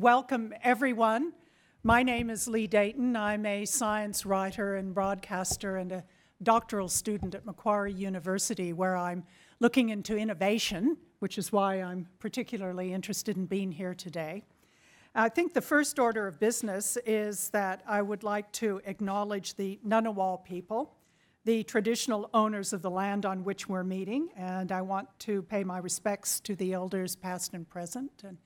Welcome, everyone. My name is Leigh Dayton. I'm a science writer and broadcaster and a doctoral student at Macquarie University, where I'm looking into innovation, which is why I'm particularly interested in being here today. I think the first order of business is that I would like to acknowledge the Ngunnawal people, the traditional owners of the land on which we're meeting, and I want to pay my respects to the elders past and present. And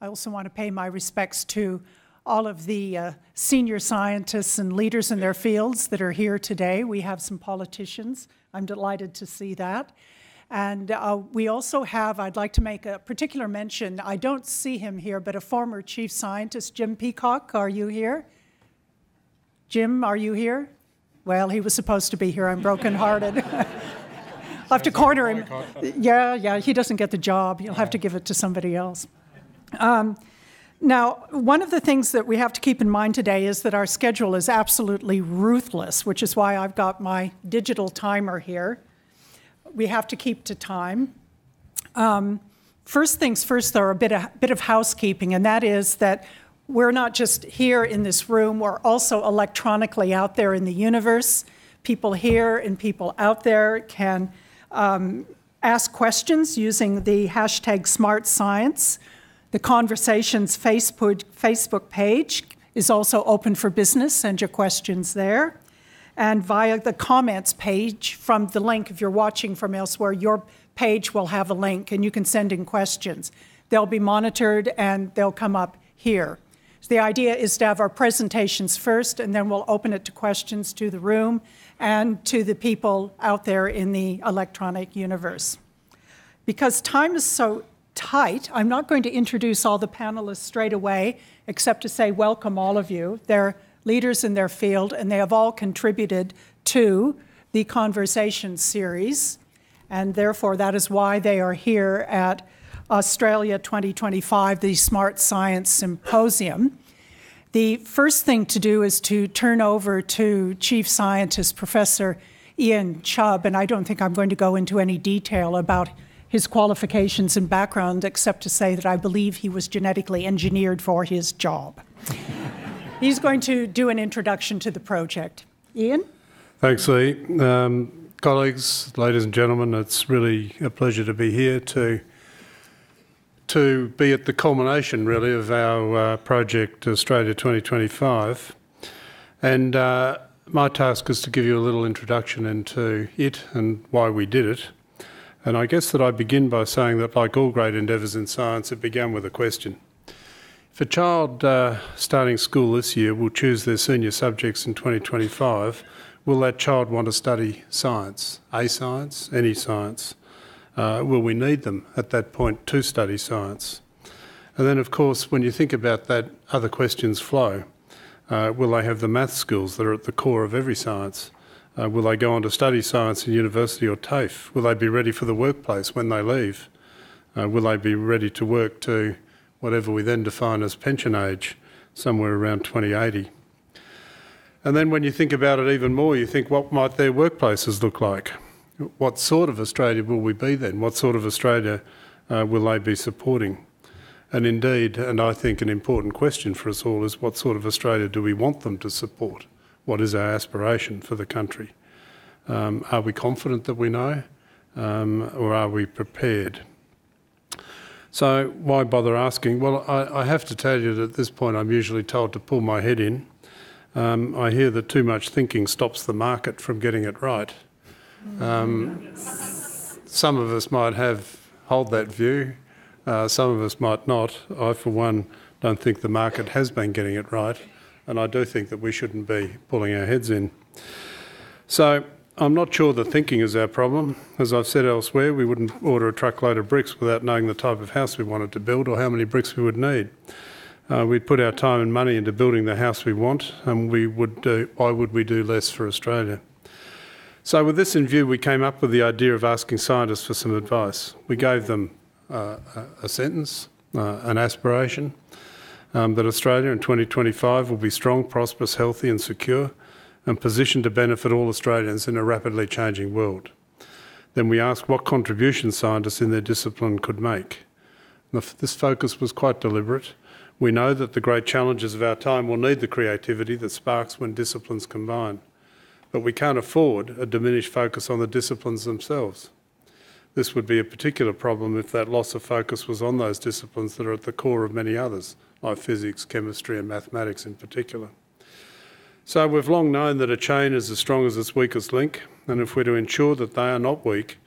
I also want to pay my respects to all of the uh, senior scientists and leaders in their fields that are here today. We have some politicians. I'm delighted to see that. And uh, we also have, I'd like to make a particular mention. I don't see him here, but a former chief scientist, Jim Peacock. Are you here? Jim, are you here? Well, he was supposed to be here. I'm brokenhearted. I'll have to corner him. Yeah, yeah, he doesn't get the job. You'll have to give it to somebody else. Um, now, one of the things that we have to keep in mind today is that our schedule is absolutely ruthless, which is why I've got my digital timer here. We have to keep to time. Um, first things first, though, a bit of, bit of housekeeping, and that is that we're not just here in this room, we're also electronically out there in the universe. People here and people out there can um, ask questions using the hashtag smart science. The Conversations Facebook, Facebook page is also open for business. Send your questions there. And via the comments page from the link, if you're watching from elsewhere, your page will have a link and you can send in questions. They'll be monitored and they'll come up here. So the idea is to have our presentations first and then we'll open it to questions to the room and to the people out there in the electronic universe. Because time is so tight. I'm not going to introduce all the panelists straight away, except to say welcome all of you. They're leaders in their field, and they have all contributed to the conversation series, and therefore that is why they are here at Australia 2025, the Smart Science Symposium. The first thing to do is to turn over to Chief Scientist Professor Ian Chubb, and I don't think I'm going to go into any detail about his qualifications and background, except to say that I believe he was genetically engineered for his job. He's going to do an introduction to the project. Ian? Thanks, Leigh. Um, colleagues, ladies and gentlemen, it's really a pleasure to be here to to be at the culmination, really, of our uh, project Australia 2025. And uh, my task is to give you a little introduction into it and why we did it. And I guess that I begin by saying that, like all great endeavours in science, it began with a question. If a child uh, starting school this year will choose their senior subjects in 2025, will that child want to study science, a science, any science? Uh, will we need them at that point to study science? And then, of course, when you think about that, other questions flow. Uh, will they have the math skills that are at the core of every science? Uh, will they go on to study science in university or TAFE? Will they be ready for the workplace when they leave? Uh, will they be ready to work to whatever we then define as pension age, somewhere around 2080? And then when you think about it even more, you think what might their workplaces look like? What sort of Australia will we be then? What sort of Australia uh, will they be supporting? And indeed, and I think an important question for us all is what sort of Australia do we want them to support? What is our aspiration for the country? Um, are we confident that we know, um, or are we prepared? So, why bother asking? Well, I, I, have to tell you that at this point I'm usually told to pull my head in. Um, I hear that too much thinking stops the market from getting it right. Um, some of us might have hold that view, uh, some of us might not. I, for one, don't think the market has been getting it right and I do think that we shouldn't be pulling our heads in. So I'm not sure that thinking is our problem. As I've said elsewhere, we wouldn't order a truckload of bricks without knowing the type of house we wanted to build or how many bricks we would need. Uh, we'd put our time and money into building the house we want, and we would do, why would we do less for Australia? So, with this in view, we came up with the idea of asking scientists for some advice. We gave them uh, a, sentence, uh, an aspiration, um, that Australia in 2025 will be strong, prosperous, healthy, and secure, and positioned to benefit all Australians in a rapidly changing world. Then we asked what contribution scientists in their discipline could make. This focus was quite deliberate. We know that the great challenges of our time will need the creativity that sparks when disciplines combine, but we can't afford a diminished focus on the disciplines themselves. This would be a particular problem if that loss of focus was on those disciplines that are at the core of many others, physics, chemistry, and mathematics in particular. So we've long known that a chain is as strong as its weakest link, and if we're to ensure that they are not weak,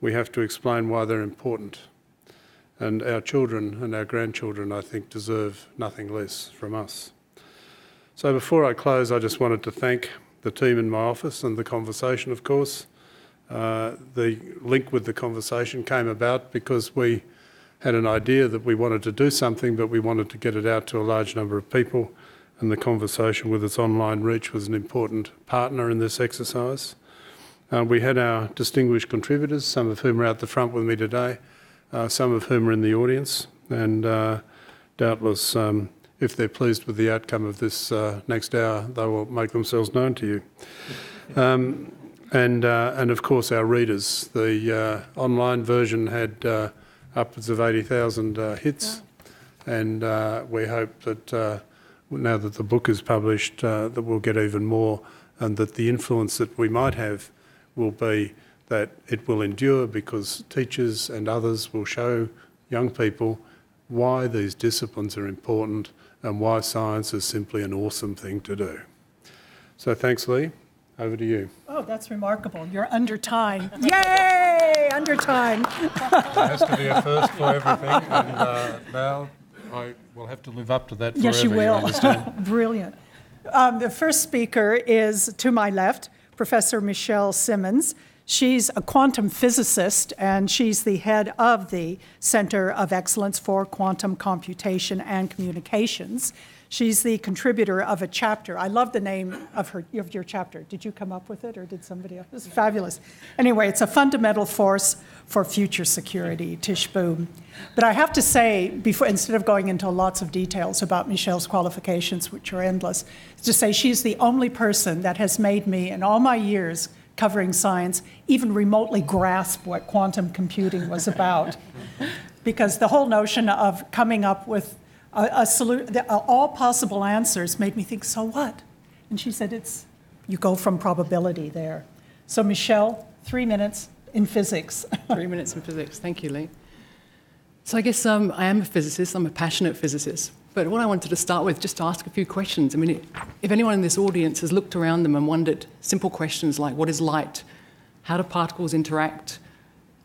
we have to explain why they're important. And our children and our grandchildren, I think, deserve nothing less from us. So before I close, I just wanted to thank the team in my office and the conversation, of course. Uh, the link with the conversation came about because we had an idea that we wanted to do something, but we wanted to get it out to a large number of people. And the conversation with its online reach was an important partner in this exercise. Uh, we had our distinguished contributors, some of whom are out the front with me today, uh, some of whom are in the audience, and uh, doubtless, um, if they're pleased with the outcome of this uh, next hour, they will make themselves known to you. Um, and, uh, and of course, our readers. The uh, online version had upwards of 80,000 uh, hits, yeah. and uh, we hope that uh, now that the book is published, that we'll get even more, and that the influence that we might have will be that it will endure because teachers and others will show young people why these disciplines are important and why science is simply an awesome thing to do. So thanks, Leigh. Over to you. Oh, that's remarkable. You're under time. Yay! Under time. it has to be a first for everything, and uh, now I will have to live up to that Yes, you will. Brilliant. Um, the first speaker is to my left, Professor Michelle Simmons. She's a quantum physicist and she's the head of the Center of Excellence for Quantum Computation and Communications. She's the contributor of a chapter. I love the name of, her, of your chapter. Did you come up with it or did somebody else? It's fabulous. Anyway, it's a fundamental force for future security, Tish Boom. But I have to say, before, instead of going into lots of details about Michelle's qualifications, which are endless, to say she's the only person that has made me, in all my years, covering science even remotely grasp what quantum computing was about. because the whole notion of coming up with a, a all possible answers made me think, so what? And she said, it's, you go from probability there. So, Michelle, three minutes in physics. three minutes in physics. Thank you, Leigh. So, I guess um, I am a physicist, I'm a passionate physicist. But what I wanted to start with, just to ask a few questions. I mean, if anyone in this audience has looked around them and wondered simple questions like what is light? How do particles interact?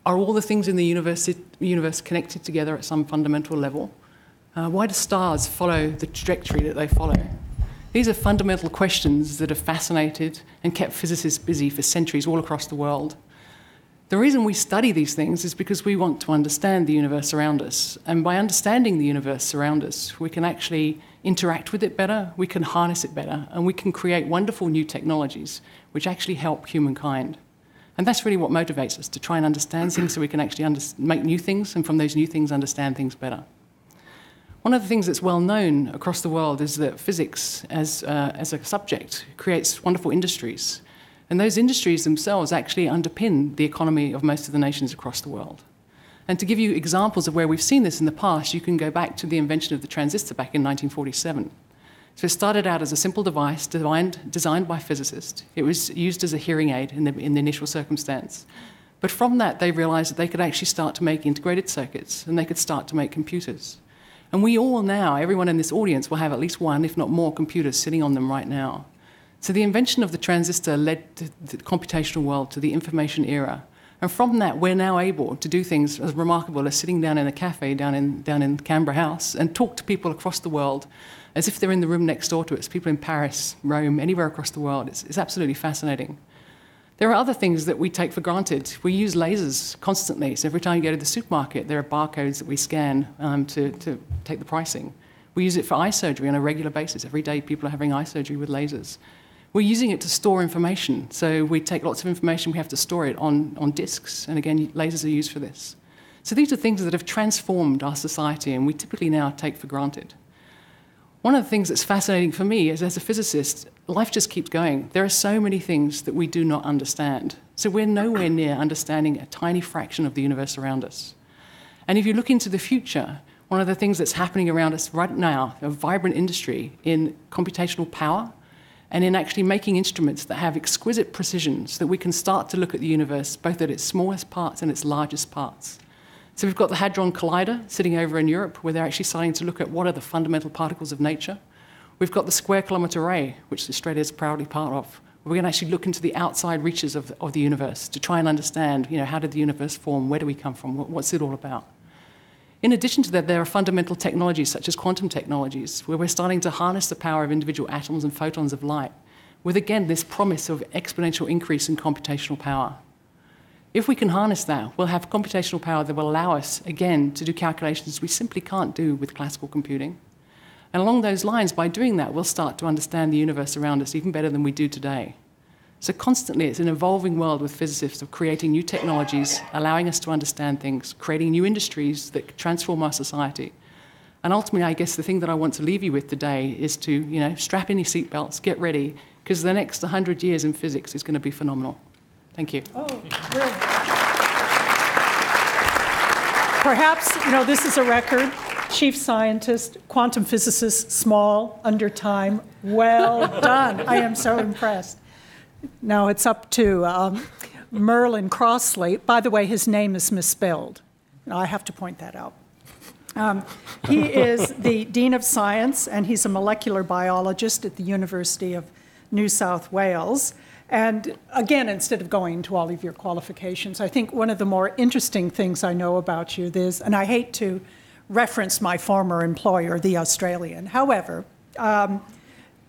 Are all the things in the universe, universe connected together at some fundamental level? Uh, why do stars follow the trajectory that they follow? These are fundamental questions that have fascinated and kept physicists busy for centuries all across the world. The reason we study these things is because we want to understand the universe around us. And by understanding the universe around us, we can actually interact with it better, we can harness it better, and we can create wonderful new technologies which actually help humankind. And that's really what motivates us to try and understand things so we can actually under- make new things and from those new things understand things better. One of the things that's well known across the world is that physics as, uh, as a subject creates wonderful industries. And those industries themselves actually underpin the economy of most of the nations across the world. And to give you examples of where we've seen this in the past, you can go back to the invention of the transistor back in 1947. So it started out as a simple device designed, designed by physicists. It was used as a hearing aid in the, in the initial circumstance. But from that, they realized that they could actually start to make integrated circuits and they could start to make computers. And we all now, everyone in this audience, will have at least one, if not more, computers sitting on them right now. So the invention of the transistor led the computational world to the information era. And from that, we're now able to do things as remarkable as sitting down in a cafe down in, down in Canberra House and talk to people across the world as if they're in the room next door to us, people in Paris, Rome, anywhere across the world. It's, it's absolutely fascinating. There are other things that we take for granted. We use lasers constantly. So every time you go to the supermarket, there are barcodes that we scan um, to, to take the pricing. We use it for eye surgery on a regular basis. Every day, people are having eye surgery with lasers. We're using it to store information. So we take lots of information, we have to store it on, on disks. And again, lasers are used for this. So these are things that have transformed our society and we typically now take for granted. One of the things that's fascinating for me is as a physicist, life just keeps going. There are so many things that we do not understand. So we're nowhere near understanding a tiny fraction of the universe around us. And if you look into the future, one of the things that's happening around us right now, a vibrant industry in computational power and in actually making instruments that have exquisite precision so that we can start to look at the universe both at its smallest parts and its largest parts. So we've got the Hadron Collider sitting over in Europe where they're actually starting to look at what are the fundamental particles of nature. We've got the Square Kilometre Array, which Australia is proudly part of. We're going to actually look into the outside reaches of, of the universe to try and understand, you know, how did the universe form? Where do we come from? What, what's it all about? In addition to that, there are fundamental technologies such as quantum technologies, where we're starting to harness the power of individual atoms and photons of light, with again this promise of exponential increase in computational power. If we can harness that, we'll have computational power that will allow us, again, to do calculations we simply can't do with classical computing. And along those lines, by doing that, we'll start to understand the universe around us even better than we do today. So constantly, it's an evolving world with physicists of creating new technologies, allowing us to understand things, creating new industries that transform our society. And ultimately, I guess the thing that I want to leave you with today is to, you know, strap in your seatbelts, get ready, because the next 100 years in physics is going to be phenomenal. Thank you. Oh. Perhaps, you know, this is a record. Chief scientist, quantum physicist, small, under time. Well done. I am so impressed. Now it's up to um, Merlin Crossley. By the way, his name is misspelled. I have to point that out. Um, he is the Dean of Science, and he's a molecular biologist at the University of New South Wales. And again, instead of going to all of your qualifications, I think one of the more interesting things I know about you is, and I hate to reference my former employer, the Australian. However, um,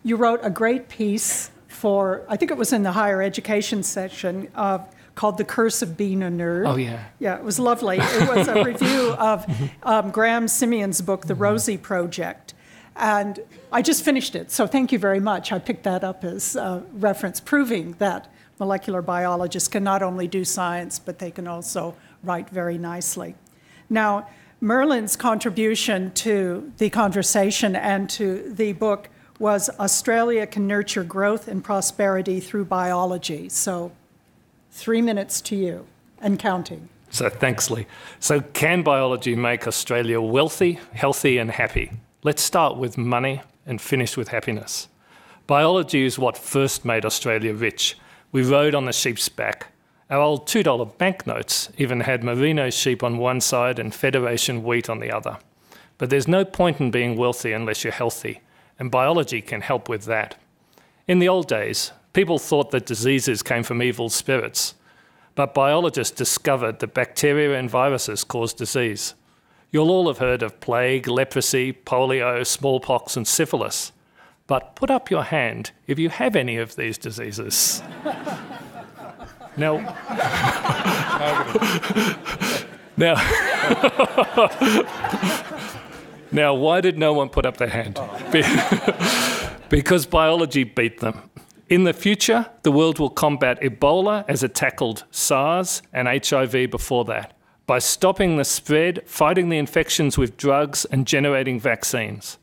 you wrote a great piece for, I think it was in the higher education section, uh, called The Curse of Being a Nerd. Oh, yeah. Yeah, it was lovely. It was a review of um, Graeme Simsion's book, The Rosie Project. And I just finished it, so thank you very much. I picked that up as a reference, proving that molecular biologists can not only do science, but they can also write very nicely. Now, Merlin's contribution to the conversation and to the book was Australia can nurture growth and prosperity through biology. So, three minutes to you and counting. So, thanks, Leigh. So, can biology make Australia wealthy, healthy, and happy? Let's start with money and finish with happiness. Biology is what first made Australia rich. We rode on the sheep's back. Our old $2 banknotes even had merino sheep on one side and Federation wheat on the other. But there's no point in being wealthy unless you're healthy and biology can help with that. In the old days, people thought that diseases came from evil spirits, but biologists discovered that bacteria and viruses cause disease. You'll all have heard of plague, leprosy, polio, smallpox, and syphilis. But put up your hand if you have any of these diseases. now, now, now, why did no one put up their hand? because biology beat them. In the future, the world will combat Ebola as it tackled SARS and HIV before that by stopping the spread, fighting the infections with drugs, and generating vaccines.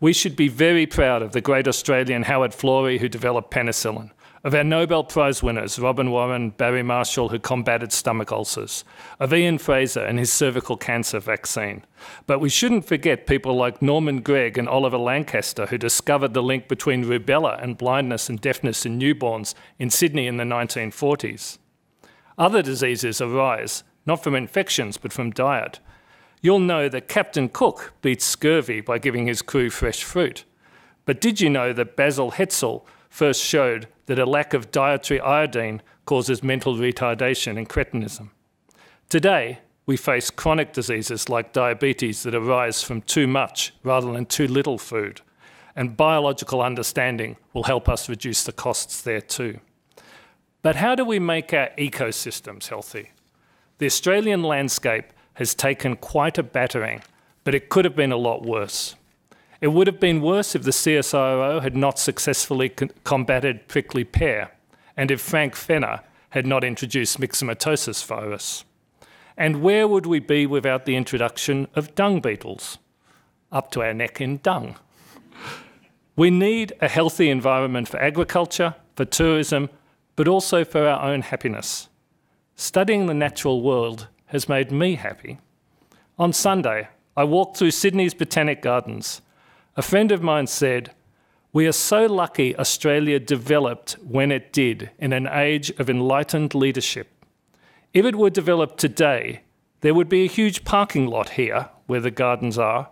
We should be very proud of the great Australian Howard Florey who developed penicillin of our Nobel Prize winners, Robin Warren, Barry Marshall, who combated stomach ulcers, of Ian Frazer and his cervical cancer vaccine. But we shouldn't forget people like Norman Gregg and Oliver Lancaster, who discovered the link between rubella and blindness and deafness in newborns in Sydney in the 1940s. Other diseases arise, not from infections, but from diet. You'll know that Captain Cook beats scurvy by giving his crew fresh fruit. But did you know that Basil Hetzel first showed that a lack of dietary iodine causes mental retardation and cretinism. Today, we face chronic diseases like diabetes that arise from too much rather than too little food, and biological understanding will help us reduce the costs there too. But how do we make our ecosystems healthy? The Australian landscape has taken quite a battering, but it could have been a lot worse. It would have been worse if the CSIRO had not successfully combated prickly pear and if Frank Fenner had not introduced myxomatosis virus. And where would we be without the introduction of dung beetles? Up to our neck in dung. We need a healthy environment for agriculture, for tourism, but also for our own happiness. Studying the natural world has made me happy. On Sunday, I walked through Sydney's Botanic Gardens. A friend of mine said, We are so lucky Australia developed when it did in an age of enlightened leadership. If it were developed today, there would be a huge parking lot here where the gardens are,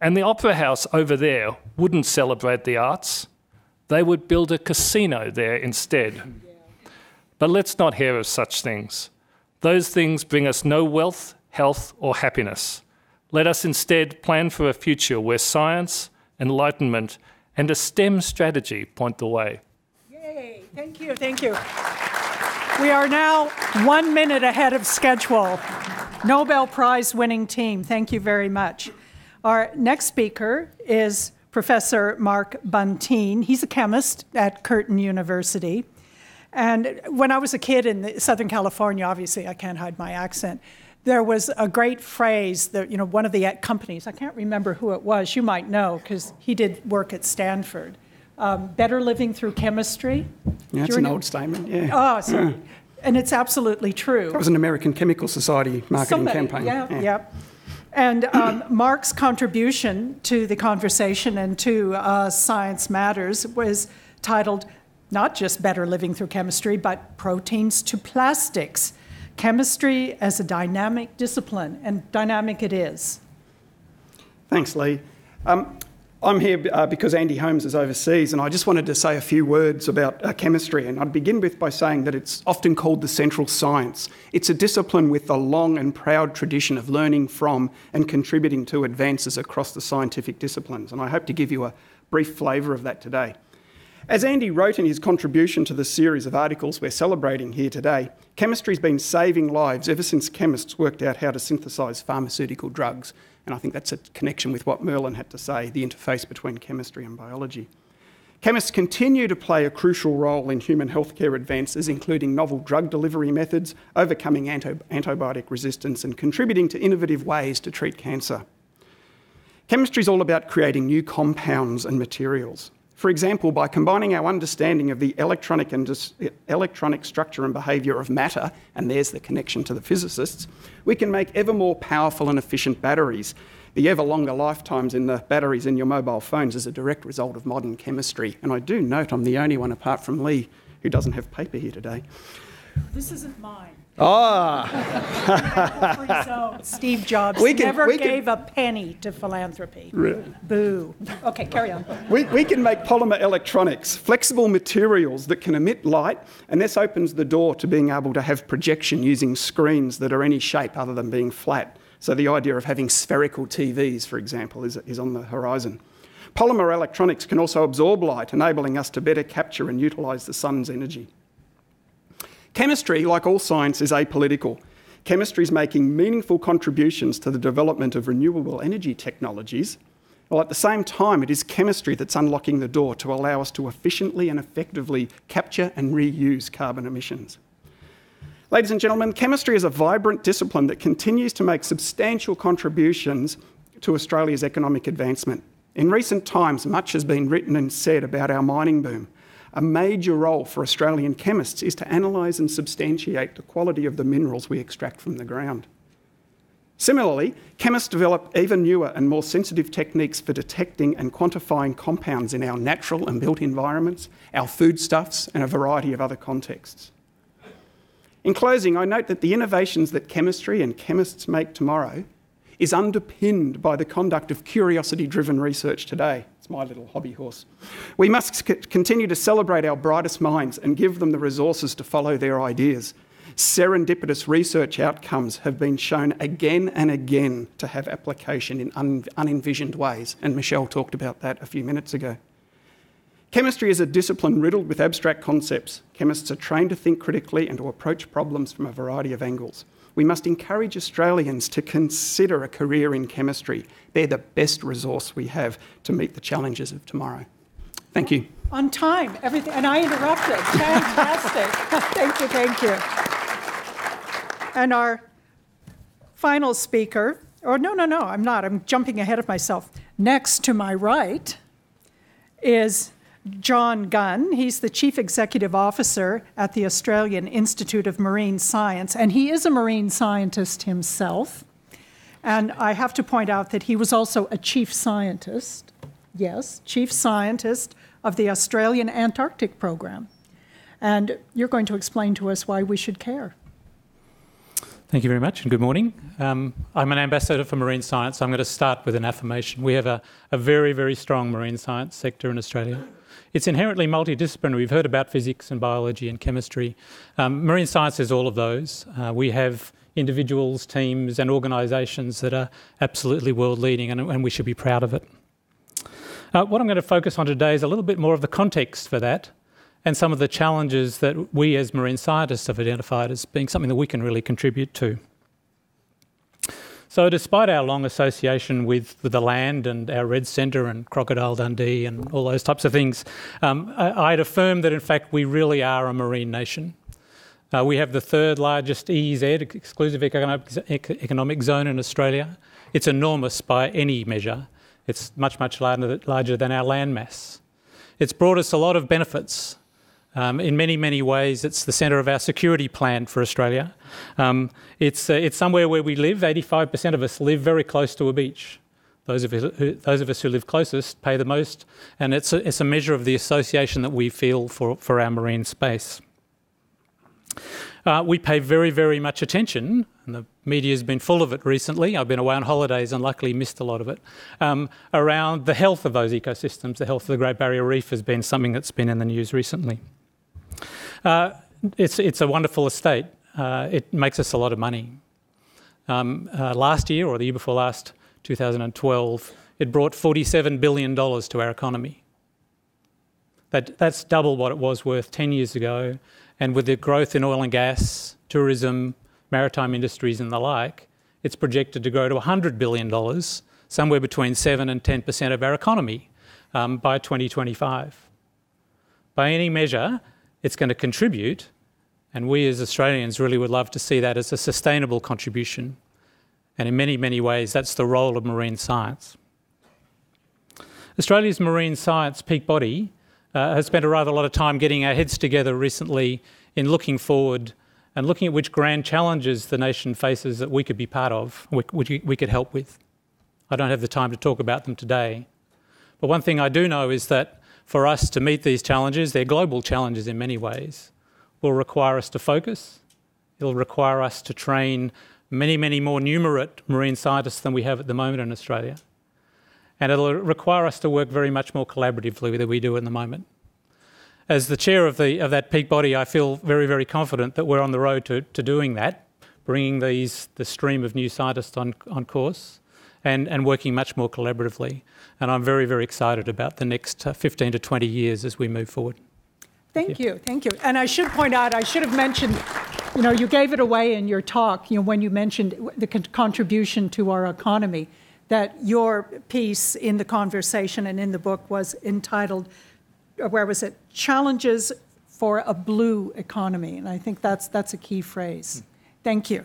and the Opera House over there wouldn't celebrate the arts. They would build a casino there instead. But let's not hear of such things. Those things bring us no wealth, health, or happiness. Let us instead plan for a future where science, enlightenment, and a STEM strategy point the way. Yay, thank you, thank you. We are now one minute ahead of schedule. Nobel Prize winning team, thank you very much. Our next speaker is Professor Mark Buntine. He's a chemist at Curtin University. And when I was a kid in Southern California, obviously I can't hide my accent, there was a great phrase that, you know, one of the companies, I can't remember who it was, you might know, because he did work at Stanford. Um, better living through chemistry. Yeah, it's an old statement, yeah. Oh, sorry. Yeah. And it's absolutely true. It was an American Chemical Society marketing Somebody, campaign. Yeah, yeah. yeah. And um, Mark's contribution to the conversation and to uh, Science Matters was titled not just better living through chemistry, but proteins to plastics. Chemistry as a dynamic discipline, and dynamic it is. Thanks, Leigh. Um, I'm here uh, because Andy Holmes is overseas, and I just wanted to say a few words about uh, chemistry. And I'd begin with by saying that it's often called the central science. It's a discipline with a long and proud tradition of learning from and contributing to advances across the scientific disciplines. And I hope to give you a brief flavour of that today. As Andy wrote in his contribution to the series of articles we're celebrating here today, chemistry's been saving lives ever since chemists worked out how to synthesise pharmaceutical drugs. And I think that's a connection with what Merlin had to say the interface between chemistry and biology. Chemists continue to play a crucial role in human healthcare advances, including novel drug delivery methods, overcoming anti- antibiotic resistance, and contributing to innovative ways to treat cancer. Chemistry is all about creating new compounds and materials. For example, by combining our understanding of the electronic, and dis- electronic structure and behaviour of matter, and there's the connection to the physicists, we can make ever more powerful and efficient batteries. The ever longer lifetimes in the batteries in your mobile phones is a direct result of modern chemistry. And I do note I'm the only one apart from Leigh who doesn't have paper here today. This isn't mine. Ah! Steve Jobs can, never gave can, a penny to philanthropy. Really? Boo. Okay, carry on. We, we can make polymer electronics, flexible materials that can emit light, and this opens the door to being able to have projection using screens that are any shape other than being flat. So the idea of having spherical TVs, for example, is, is on the horizon. Polymer electronics can also absorb light, enabling us to better capture and utilise the sun's energy. Chemistry, like all science, is apolitical. Chemistry is making meaningful contributions to the development of renewable energy technologies, while at the same time, it is chemistry that's unlocking the door to allow us to efficiently and effectively capture and reuse carbon emissions. Ladies and gentlemen, chemistry is a vibrant discipline that continues to make substantial contributions to Australia's economic advancement. In recent times, much has been written and said about our mining boom. A major role for Australian chemists is to analyse and substantiate the quality of the minerals we extract from the ground. Similarly, chemists develop even newer and more sensitive techniques for detecting and quantifying compounds in our natural and built environments, our foodstuffs, and a variety of other contexts. In closing, I note that the innovations that chemistry and chemists make tomorrow is underpinned by the conduct of curiosity driven research today. It's my little hobby horse. We must c- continue to celebrate our brightest minds and give them the resources to follow their ideas. Serendipitous research outcomes have been shown again and again to have application in un- unenvisioned ways, and Michelle talked about that a few minutes ago. Chemistry is a discipline riddled with abstract concepts. Chemists are trained to think critically and to approach problems from a variety of angles we must encourage Australians to consider a career in chemistry. They're the best resource we have to meet the challenges of tomorrow. Thank you. On time, everything, and I interrupted. Fantastic. thank you, thank you. And our final speaker, or no, no, no, I'm not. I'm jumping ahead of myself. Next to my right is John Gunn. He's the Chief Executive Officer at the Australian Institute of Marine Science, and he is a marine scientist himself. And I have to point out that he was also a chief scientist, yes, chief scientist of the Australian Antarctic Program. And you're going to explain to us why we should care. Thank you very much and good morning. Um, I'm an ambassador for marine science. I'm going to start with an affirmation. We have a, a very, very strong marine science sector in Australia. It's inherently multidisciplinary. We've heard about physics and biology and chemistry. Um, marine science is all of those. Uh, we have individuals, teams, and organisations that are absolutely world leading, and, and, we should be proud of it. Uh, what I'm going to focus on today is a little bit more of the context for that and some of the challenges that we as marine scientists have identified as being something that we can really contribute to. So, despite our long association with, with the land and our Red Centre and Crocodile Dundee and all those types of things, um, I, would affirm that in fact we really are a marine nation. Uh, we have the third largest EEZ, exclusive economic, economic zone in Australia. It's enormous by any measure. It's much, much larger, larger than our landmass. It's brought us a lot of benefits um, in many, many ways, it's the centre of our security plan for Australia. Um, it's, uh, it's somewhere where we live. 85% of us live very close to a beach. Those of, us who, those of us who live closest pay the most, and it's a, it's a measure of the association that we feel for, for our marine space. Uh, we pay very, very much attention, and the media's been full of it recently. I've been away on holidays and luckily missed a lot of it. Um, around the health of those ecosystems, the health of the Great Barrier Reef has been something that's been in the news recently. Uh, it's, it's a wonderful estate. Uh, it makes us a lot of money. Um, uh, last year, or the year before last, 2012, it brought $47 billion to our economy. That, that's double what it was worth 10 years ago. And with the growth in oil and gas, tourism, maritime industries, and the like, it's projected to grow to $100 billion, somewhere between 7 and 10% of our economy um, by 2025. By any measure, it's going to contribute, and we as Australians really would love to see that as a sustainable contribution. And in many, many ways, that's the role of marine science. Australia's marine science peak body uh, has spent a rather lot of time getting our heads together recently in looking forward and looking at which grand challenges the nation faces that we could be part of, which we could help with. I don't have the time to talk about them today. But one thing I do know is that for us to meet these challenges, they're global challenges in many ways, will require us to focus. It'll require us to train many, many more numerate marine scientists than we have at the moment in Australia. And it'll require us to work very much more collaboratively than we do at the moment. As the chair of, the, of that peak body, I feel very, very confident that we're on the road to, to doing that, bringing these, the stream of new scientists on, on course and, and working much more collaboratively. And I'm very, very excited about the next uh, 15 to 20 years as we move forward. Thank you. Thank you. And I should point out, I should have mentioned, you know, you gave it away in your talk, you know, when you mentioned the contribution to our economy, that your piece in the conversation and in the book was entitled, uh, where was it? Challenges for a blue economy. And I think that's, that's a key phrase. Thank you.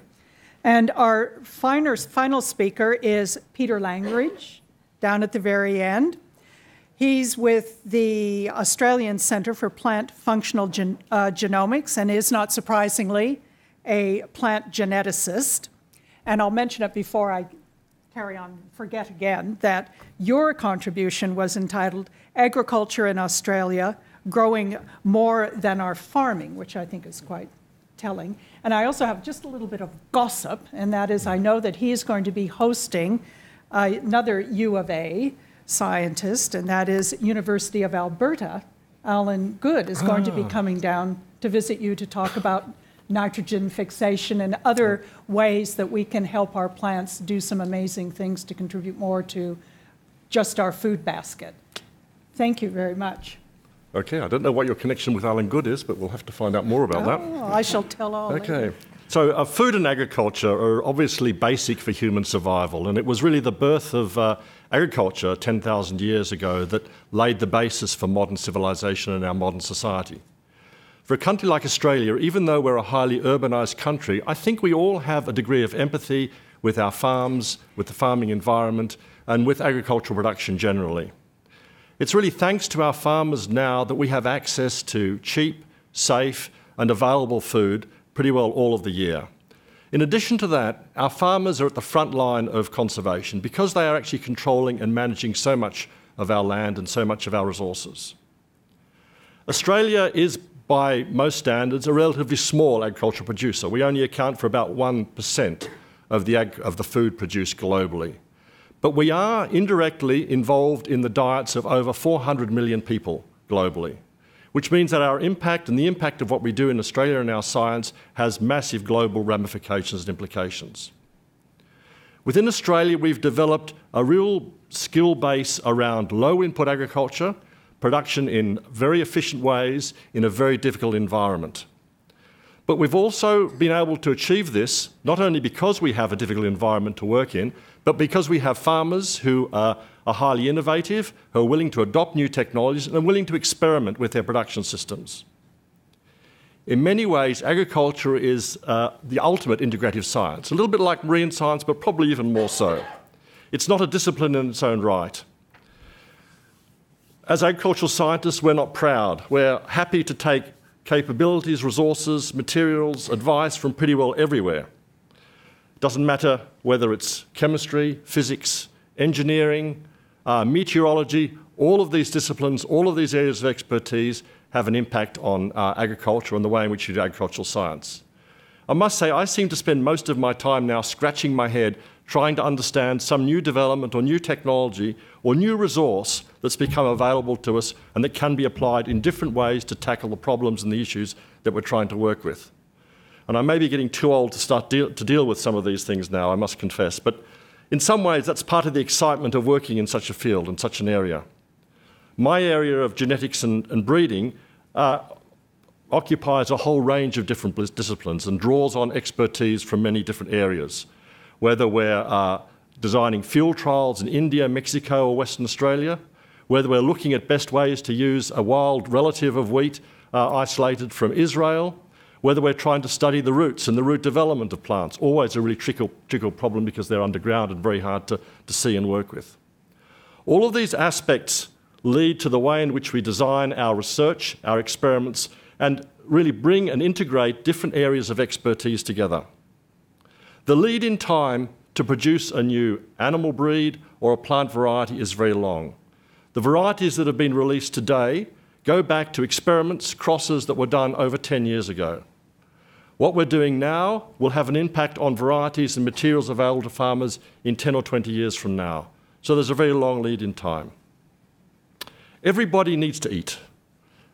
And our final, final speaker is Peter Langridge, down at the very end. He's with the Australian Centre for Plant Functional Gen- uh, Genomics and is, not surprisingly, a plant geneticist. And I'll mention it before I carry on, forget again, that your contribution was entitled Agriculture in Australia Growing More Than Our Farming, which I think is quite telling. And I also have just a little bit of gossip, and that is I know that he is going to be hosting uh, another U of A scientist, and that is University of Alberta. Allen Good is going to be ah. coming down to visit you to talk about nitrogen fixation and other ways that we can help our plants do some amazing things to contribute more to just our food basket. Thank you very much. Okay, I don't know what your connection with Allen Good is, but we'll have to find out more about oh, that. I shall tell all. Okay. So, uh, food and agriculture are obviously basic for human survival, and it was really the birth of uh, agriculture 10,000 years ago that laid the basis for modern civilization and our modern society. For a country like Australia, even though we're a highly urbanised country, I think we all have a degree of empathy with our farms, with the farming environment, and with agricultural production generally. It's really thanks to our farmers now that we have access to cheap, safe, and available food pretty well all of the year. In addition to that, our farmers are at the front line of conservation because they are actually controlling and managing so much of our land and so much of our resources. Australia is, by most standards, a relatively small agricultural producer. We only account for about 1% of the, of the food produced globally. But we are indirectly involved in the diets of over 400 million people globally, which means that our impact and the impact of what we do in Australia and our science has massive global ramifications and implications. Within Australia, we've developed a real skill base around low input agriculture, production in very efficient ways in a very difficult environment. But we've also been able to achieve this not only because we have a difficult environment to work in, but because we have farmers who are, are highly innovative, who are willing to adopt new technologies, and are willing to experiment with their production systems. In many ways, agriculture is uh, the ultimate integrative science, a little bit like marine science, but probably even more so. It's not a discipline in its own right. As agricultural scientists, we're not proud. We're happy to take capabilities, resources, materials, advice from pretty well everywhere. Doesn't matter whether it's chemistry, physics, engineering, uh, meteorology, all of these disciplines, all of these areas of expertise have an impact on uh, agriculture and the way in which you do agricultural science. I must say, I seem to spend most of my time now scratching my head trying to understand some new development or new technology or new resource that's become available to us and that can be applied in different ways to tackle the problems and the issues that we're trying to work with. And I may be getting too old to start deal, to deal with some of these things now, I must confess. But in some ways, that's part of the excitement of working in such a field, and such an area. My area of genetics and, and breeding uh, occupies a whole range of different disciplines and draws on expertise from many different areas, whether we're uh, designing field trials in India, Mexico, or Western Australia, whether we're looking at best ways to use a wild relative of wheat uh, isolated from Israel, whether we're trying to study the roots and the root development of plants, always a really tricky, tricky problem because they're underground and very hard to, to see and work with. All of these aspects lead to the way in which we design our research, our experiments, and really bring and integrate different areas of expertise together. The lead in time to produce a new animal breed or a plant variety is very long. The varieties that have been released today go back to experiments, crosses that were done over 10 years ago. What we're doing now will have an impact on varieties and materials available to farmers in 10 or 20 years from now. So there's a very long lead in time. Everybody needs to eat.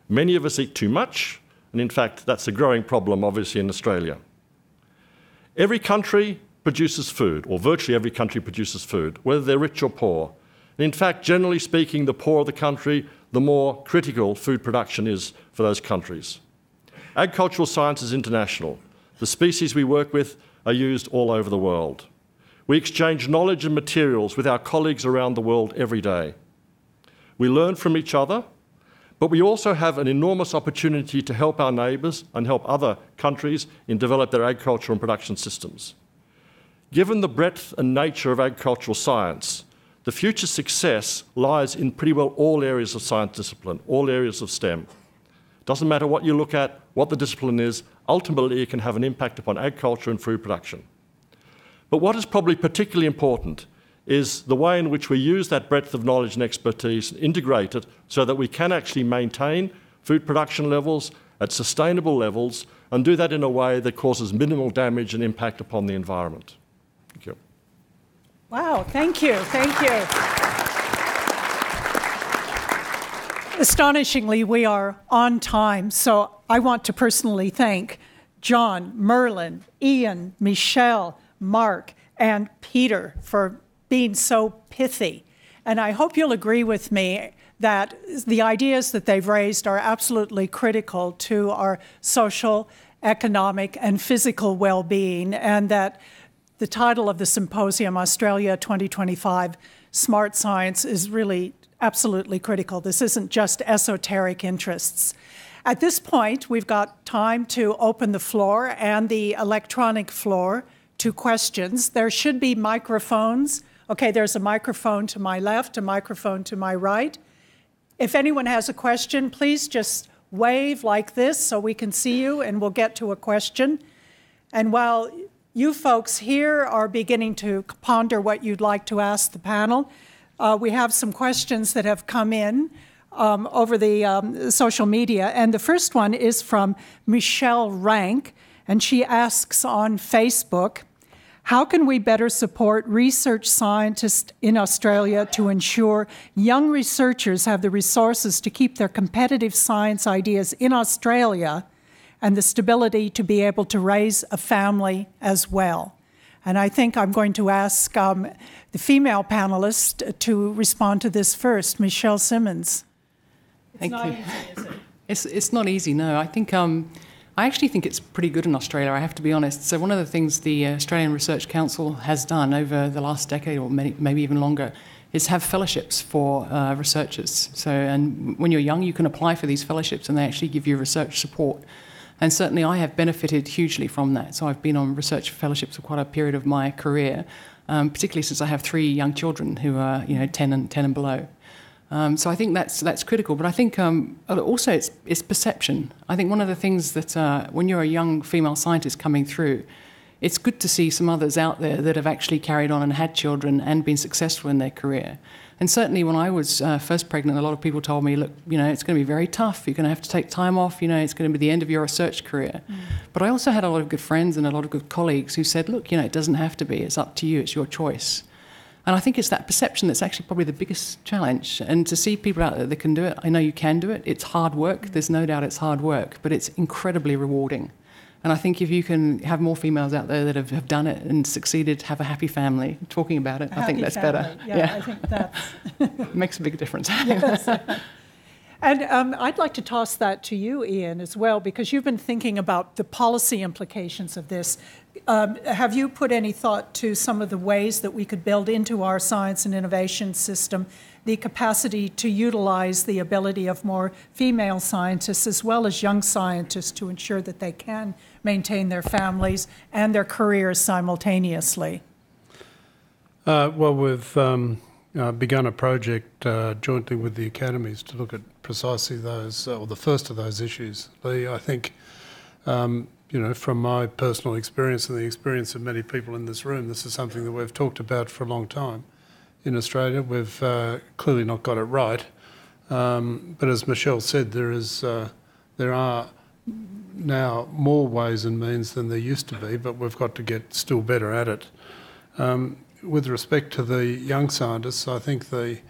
Many of us eat too much, and in fact, that's a growing problem, obviously, in Australia. Every country produces food, or virtually every country produces food, whether they're rich or poor. And in fact, generally speaking, the poorer the country, the more critical food production is for those countries. Agricultural science is international. The species we work with are used all over the world. We exchange knowledge and materials with our colleagues around the world every day. We learn from each other, but we also have an enormous opportunity to help our neighbours and help other countries in develop their agricultural and production systems. Given the breadth and nature of agricultural science, the future success lies in pretty well all areas of science discipline, all areas of STEM. Doesn't matter what you look at, what the discipline is, ultimately it can have an impact upon agriculture and food production. But what is probably particularly important is the way in which we use that breadth of knowledge and expertise and integrate it so that we can actually maintain food production levels at sustainable levels and do that in a way that causes minimal damage and impact upon the environment. Wow, thank you, thank you. Astonishingly, we are on time, so I want to personally thank John, Merlin, Ian, Michelle, Mark, and Peter for being so pithy. And I hope you'll agree with me that the ideas that they've raised are absolutely critical to our social, economic, and physical well being, and that the title of the symposium, Australia 2025 Smart Science, is really absolutely critical. This isn't just esoteric interests. At this point, we've got time to open the floor and the electronic floor to questions. There should be microphones. Okay, there's a microphone to my left, a microphone to my right. If anyone has a question, please just wave like this so we can see you and we'll get to a question. And while you folks here are beginning to ponder what you'd like to ask the panel. Uh, we have some questions that have come in um, over the um, social media, and the first one is from Michelle Rank, and she asks on Facebook. How can we better support research scientists in Australia to ensure young researchers have the resources to keep their competitive science ideas in Australia and the stability to be able to raise a family as well? And I think I'm going to ask um, the female panelist to respond to this first, Michelle Simmons. Thank not you. easy, is it? It's, it's not easy, no. I think um, I actually think it's pretty good in Australia. I have to be honest. So one of the things the Australian Research Council has done over the last decade, or many, maybe even longer, is have fellowships for uh, researchers. So and when you're young, you can apply for these fellowships, and they actually give you research support. And certainly, I have benefited hugely from that. So I've been on research fellowships for quite a period of my career, um, particularly since I have three young children who are you know 10 and 10 and below. Um, so I think that's that's critical. But I think um, also it's, it's perception. I think one of the things that uh, when you're a young female scientist coming through, it's good to see some others out there that have actually carried on and had children and been successful in their career. And certainly when I was uh, first pregnant, a lot of people told me, look, you know, it's going to be very tough. You're going to have to take time off. You know, it's going to be the end of your research career. Mm. But I also had a lot of good friends and a lot of good colleagues who said, look, you know, it doesn't have to be. It's up to you. It's your choice. And I think it's that perception that's actually probably the biggest challenge. And to see people out there that can do it, I know you can do it. It's hard work. There's no doubt it's hard work, but it's incredibly rewarding. And I think if you can have more females out there that have, have done it and succeeded, have a happy family, talking about it, A I think that's family. better. Yeah, I think that's. makes a big difference. And um, I'd like to toss that to you, Ian, as well, because you've been thinking about the policy implications of this. Um, have you put any thought to some of the ways that we could build into our science and innovation system the capacity to utilize the ability of more female scientists as well as young scientists to ensure that they can maintain their families and their careers simultaneously? Uh, well, we've um, uh, begun a project uh, jointly with the academies to look at precisely those, uh, or the first of those issues. Leigh, I think, um, you know, from my personal experience and the experience of many people in this room, this is something that we've talked about for a long time. In Australia, we've uh, clearly not got it right. Um, but as Michelle said, there is, uh, there are now more ways and means than there used to be, but we've got to get still better at it. Um, with respect to the young scientists, I think the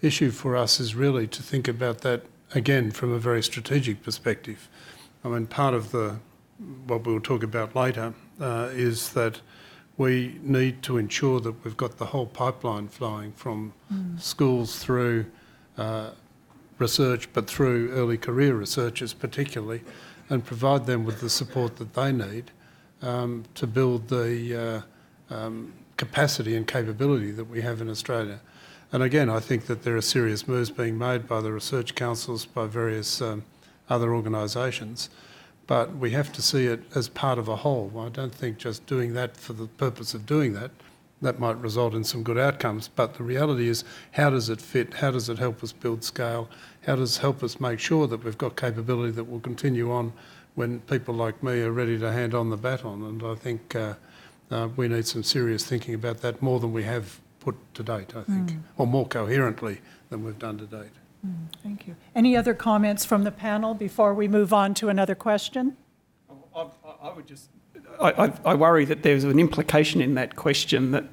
issue for us is really to think about that again from a very strategic perspective. I mean, part of the what we'll talk about later uh, is that we need to ensure that we've got the whole pipeline flowing from mm. schools through uh, research, but through early career researchers particularly, and provide them with the support that they need um, to build the uh, um, capacity and capability that we have in Australia. And again, I think that there are serious moves being made by the research councils, by various um, other organisations but we have to see it as part of a whole. I don't think just doing that for the purpose of doing that, that might result in some good outcomes. But the reality is, how does it fit? How does it help us build scale? How does it help us make sure that we've got capability that will continue on when people like me are ready to hand on the baton? And I think uh, uh, we need some serious thinking about that more than we have put to date, I think, mm. or more coherently than we've done to date. Thank you. Any other comments from the panel before we move on to another question? I, I would just. I, I, worry that there's an implication in that question that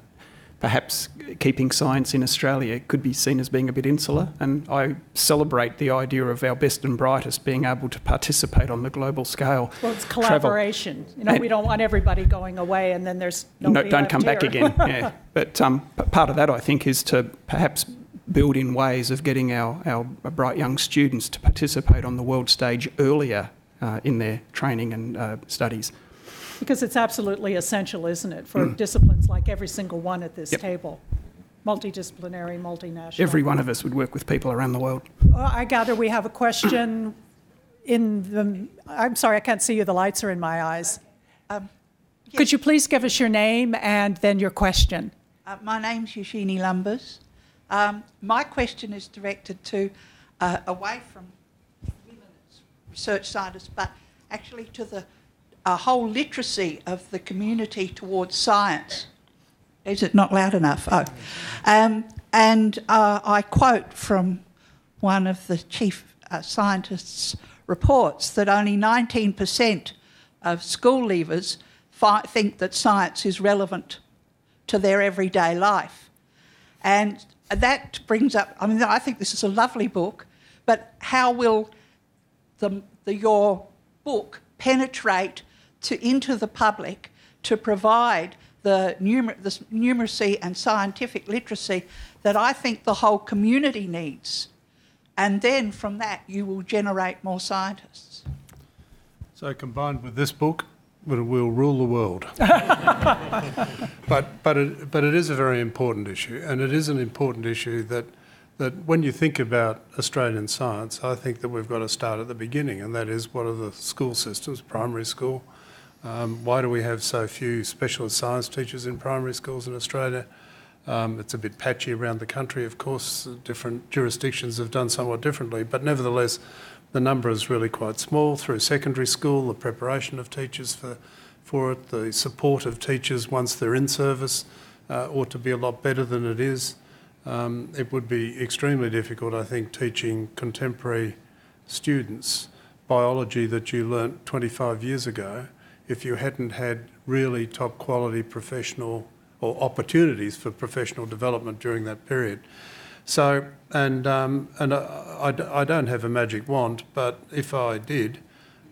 perhaps keeping science in Australia could be seen as being a bit insular. And I celebrate the idea of our best and brightest being able to participate on the global scale. Well, it's collaboration. Travel. You know, we don't want everybody going away and then there's no. Don't come here. back again. Yeah, but um, part of that I think is to perhaps build in ways of getting our, our bright young students to participate on the world stage earlier uh, in their training and uh, studies. Because it's absolutely essential, isn't it, for mm. disciplines like every single one at this yep. table? Multidisciplinary, multinational. Every one of us would work with people around the world. Uh, I gather we have a question in the. I'm sorry, I can't see you. The lights are in my eyes. Um, yes. Could you please give us your name and then your question? Uh, my name's Eugenie Lumbers. Um, my question is directed to uh, away from women as research scientists, but actually to the a whole literacy of the community towards science. Is it not loud enough? Oh. Um, and uh, I quote from one of the chief uh, scientists' reports that only 19% of school leavers fi- think that science is relevant to their everyday life. And that brings up, I mean, I think this is a lovely book, but how will the, the, your book penetrate to, into the public to provide the, numer- the numeracy and scientific literacy that I think the whole community needs? And then from that, you will generate more scientists. So combined with this book, it will rule the world. but but it, but it is a very important issue, and it is an important issue that that when you think about Australian science, I think that we've got to start at the beginning, and that is what are the school systems, primary school. Um, why do we have so few specialist science teachers in primary schools in Australia? Um, it's a bit patchy around the country, of course. Different jurisdictions have done somewhat differently, but nevertheless, the number is really quite small. Through secondary school, the preparation of teachers for, for it, the support of teachers once they're in service uh, ought to be a lot better than it is. Um, it would be extremely difficult, I think, teaching contemporary students biology that you learnt 25 years ago if you hadn't had really top quality professional or opportunities for professional development during that period. So, and, um, and I, I, I don't have a magic wand, but if I did,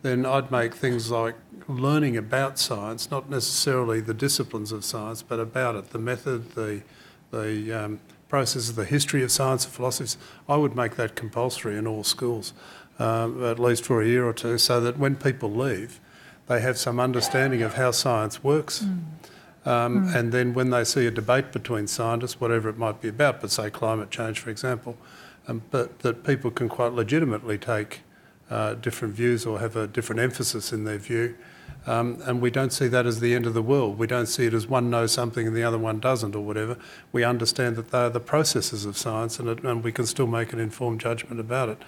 then I'd make things like learning about science, not necessarily the disciplines of science, but about it, the method, the, the um, process of the history of science and philosophy. I would make that compulsory in all schools, um, at least for a year or two, so that when people leave, they have some understanding of how science works. Mm. Um, mm. And then when they see a debate between scientists, whatever it might be about, but say climate change, for example, um, but that people can quite legitimately take uh, different views or have a different emphasis in their view. Um, and we don't see that as the end of the world. We don't see it as one knows something and the other one doesn't or whatever. We understand that they are the processes of science and, it, and we can still make an informed judgment about it.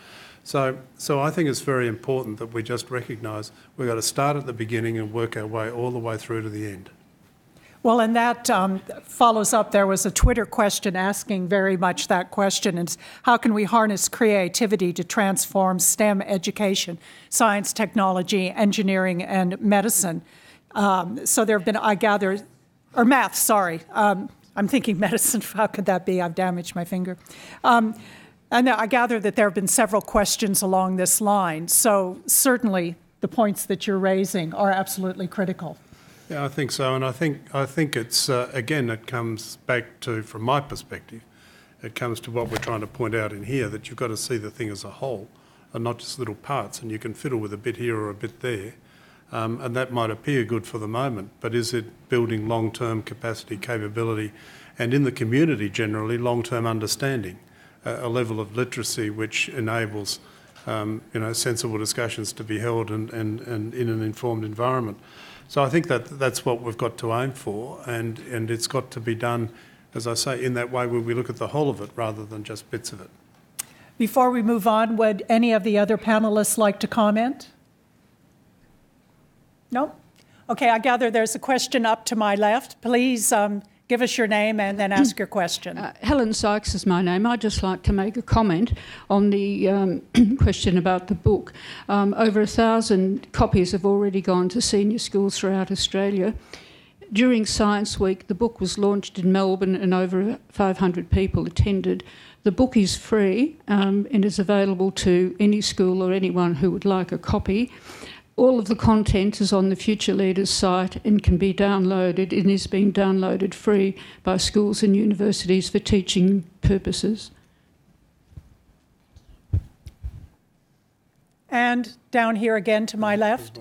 So, so I think it's very important that we just recognise we've got to start at the beginning and work our way all the way through to the end. Well, and that um, follows up. There was a Twitter question asking very much that question: is how can we harness creativity to transform STEM education, science, technology, engineering, and medicine? Um, so there have been, I gather, or math. Sorry, um, I'm thinking medicine. How could that be? I've damaged my finger. Um, and I gather that there have been several questions along this line. So certainly, the points that you're raising are absolutely critical. Yeah, I think so, and I think I think it's uh, again it comes back to, from my perspective, it comes to what we're trying to point out in here that you've got to see the thing as a whole, and not just little parts. And you can fiddle with a bit here or a bit there, um, and that might appear good for the moment, but is it building long-term capacity, capability, and in the community generally long-term understanding, a level of literacy which enables. Um, you know, sensible discussions to be held and, and, and in an informed environment. So I think that that's what we've got to aim for, and, and it's got to be done, as I say, in that way where we look at the whole of it rather than just bits of it. Before we move on, would any of the other panelists like to comment? No? Okay, I gather there's a question up to my left. Please um, Give us your name and then ask your question. Uh, Helen Sykes is my name. I'd just like to make a comment on the um, question about the book. Um, over a thousand copies have already gone to senior schools throughout Australia. During Science Week, the book was launched in Melbourne and over 500 people attended. The book is free um, and is available to any school or anyone who would like a copy. All of the content is on the Future Leaders site and can be downloaded and is being downloaded free by schools and universities for teaching purposes. And down here again to my left.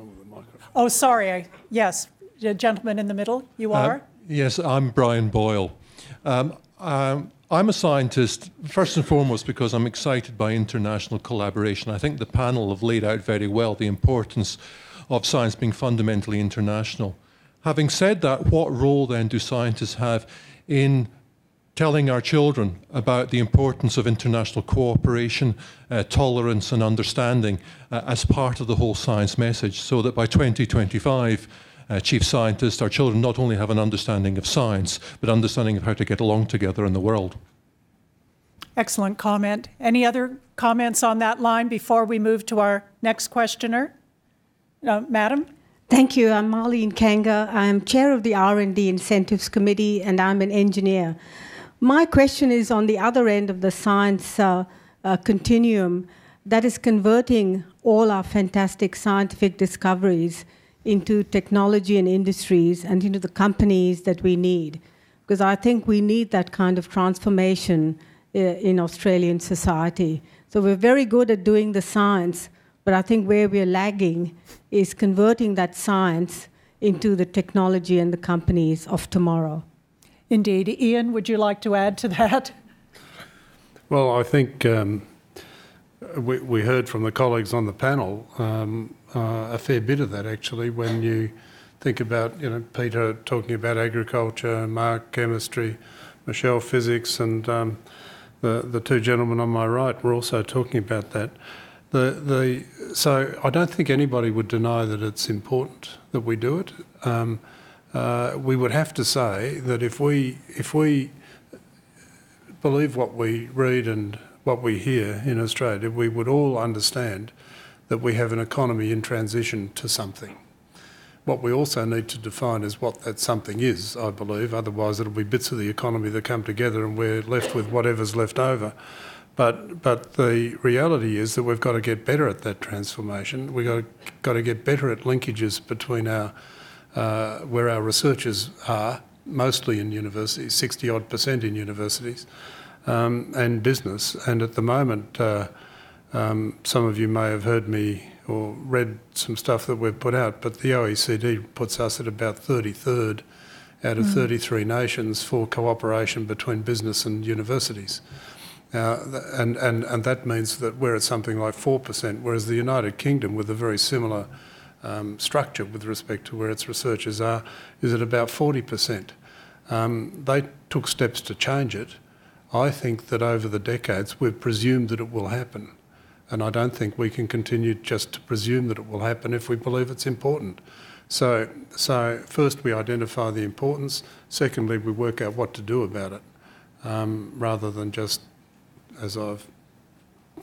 Oh, sorry. Yes, the gentleman in the middle. You uh, are? Uh, yes, I'm Brian Boyle. Um, um, I'm a scientist, first and foremost, because I'm excited by international collaboration. I think the panel have laid out very well the importance of science being fundamentally international. Having said that, what role then do scientists have in telling our children about the importance of international cooperation, uh, tolerance, and understanding uh, as part of the whole science message, so that by 2025, uh, chief scientist, our children not only have an understanding of science, but understanding of how to get along together in the world. Excellent comment. Any other comments on that line before we move to our next questioner? Uh, Madam? Thank you. I'm Marlene Kanga. I'm chair of the R&D Incentives Committee, and I'm an engineer. My question is on the other end of the science uh, uh, continuum that is converting all our fantastic scientific discoveries into technology and industries and into the companies that we need. Because I think we need that kind of transformation uh, in Australian society. So we're very good at doing the science, but I think where we're lagging is converting that science into the technology and the companies of tomorrow. Indeed. Ian, would you like to add to that? Well, I think um, we, we, heard from the colleagues on the panel um, uh, a fair bit of that actually when you think about, you know, Peter talking about agriculture, Mark chemistry, Michelle physics, and um, the, the two gentlemen on my right were also talking about that. The, the, so I don't think anybody would deny that it's important that we do it. Um, uh, we would have to say that if we if we believe what we read and what we hear in Australia, we would all understand that we have an economy in transition to something. What we also need to define is what that something is, I believe, otherwise it'll be bits of the economy that come together and we're left with whatever's left over. But, but the reality is that we've got to get better at that transformation. We've got to, got to get better at linkages between our uh, where our researchers are, mostly in universities, 60 odd percent in universities, um, and business. And at the moment, uh, um, some of you may have heard me or read some stuff that we've put out, but the OECD puts us at about 33rd out of mm. 33 nations for cooperation between business and universities. Uh, and, and, and that means that we're at something like 4%, whereas the United Kingdom, with a very similar um, structure with respect to where its researchers are is at about 40%. Um, they took steps to change it. I think that over the decades we've presumed that it will happen. And I don't think we can continue just to presume that it will happen if we believe it's important. So, so first we identify the importance. Secondly, we work out what to do about it, um, rather than just, as I've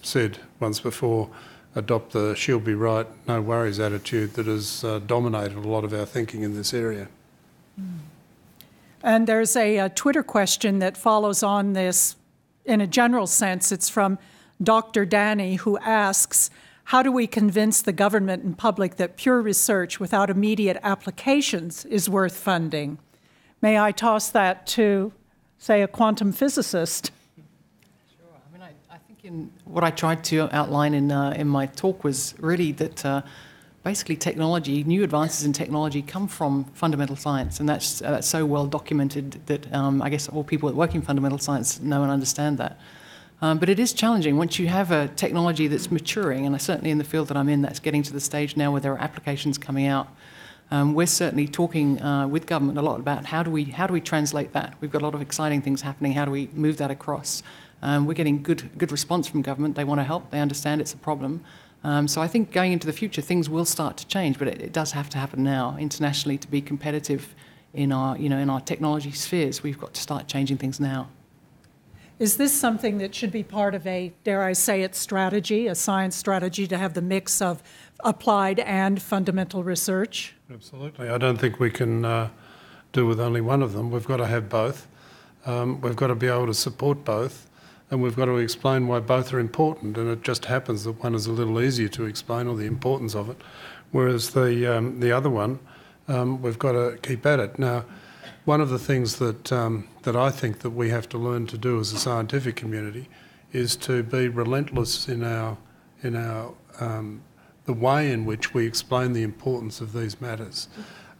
said once before, adopt the she'll be right, no worries attitude that has uh, dominated a lot of our thinking in this area. And there's a, a, Twitter question that follows on this in a general sense. It's from Dr. Danny, who asks How do we convince the government and public that pure research without immediate applications is worth funding? May I toss that to, say, a quantum physicist? Sure. I mean, I, I think in what I tried to outline in uh, in my talk was really that uh, basically technology, new advances in technology, come from fundamental science, and that's uh, that's so well documented that um, I guess all people that work in fundamental science know and understand that. Um, but it is challenging once you have a technology that's maturing, and certainly in the field that I'm in, that's getting to the stage now where there are applications coming out. Um, we're certainly talking uh, with government a lot about how do we how do we translate that. We've got a lot of exciting things happening. How do we move that across? Um, we're getting good, good response from government. They want to help. They understand it's a problem. Um, so I think going into the future, things will start to change, but it, it, does have to happen now internationally to be competitive in our, you know, in our technology spheres. We've got to start changing things now. Is this something that should be part of a, dare I say it, strategy, a science strategy to have the mix of applied and fundamental research? Absolutely. I don't think we can uh, do with only one of them. We've got to have both. Um, we've got to be able to support both and we've got to explain why both are important. And it just happens that one is a little easier to explain, or the importance of it, whereas the um, the other one, um, we've got to keep at it. Now, one of the things that um, that I think that we have to learn to do as a scientific community is to be relentless in our in our um, the way in which we explain the importance of these matters.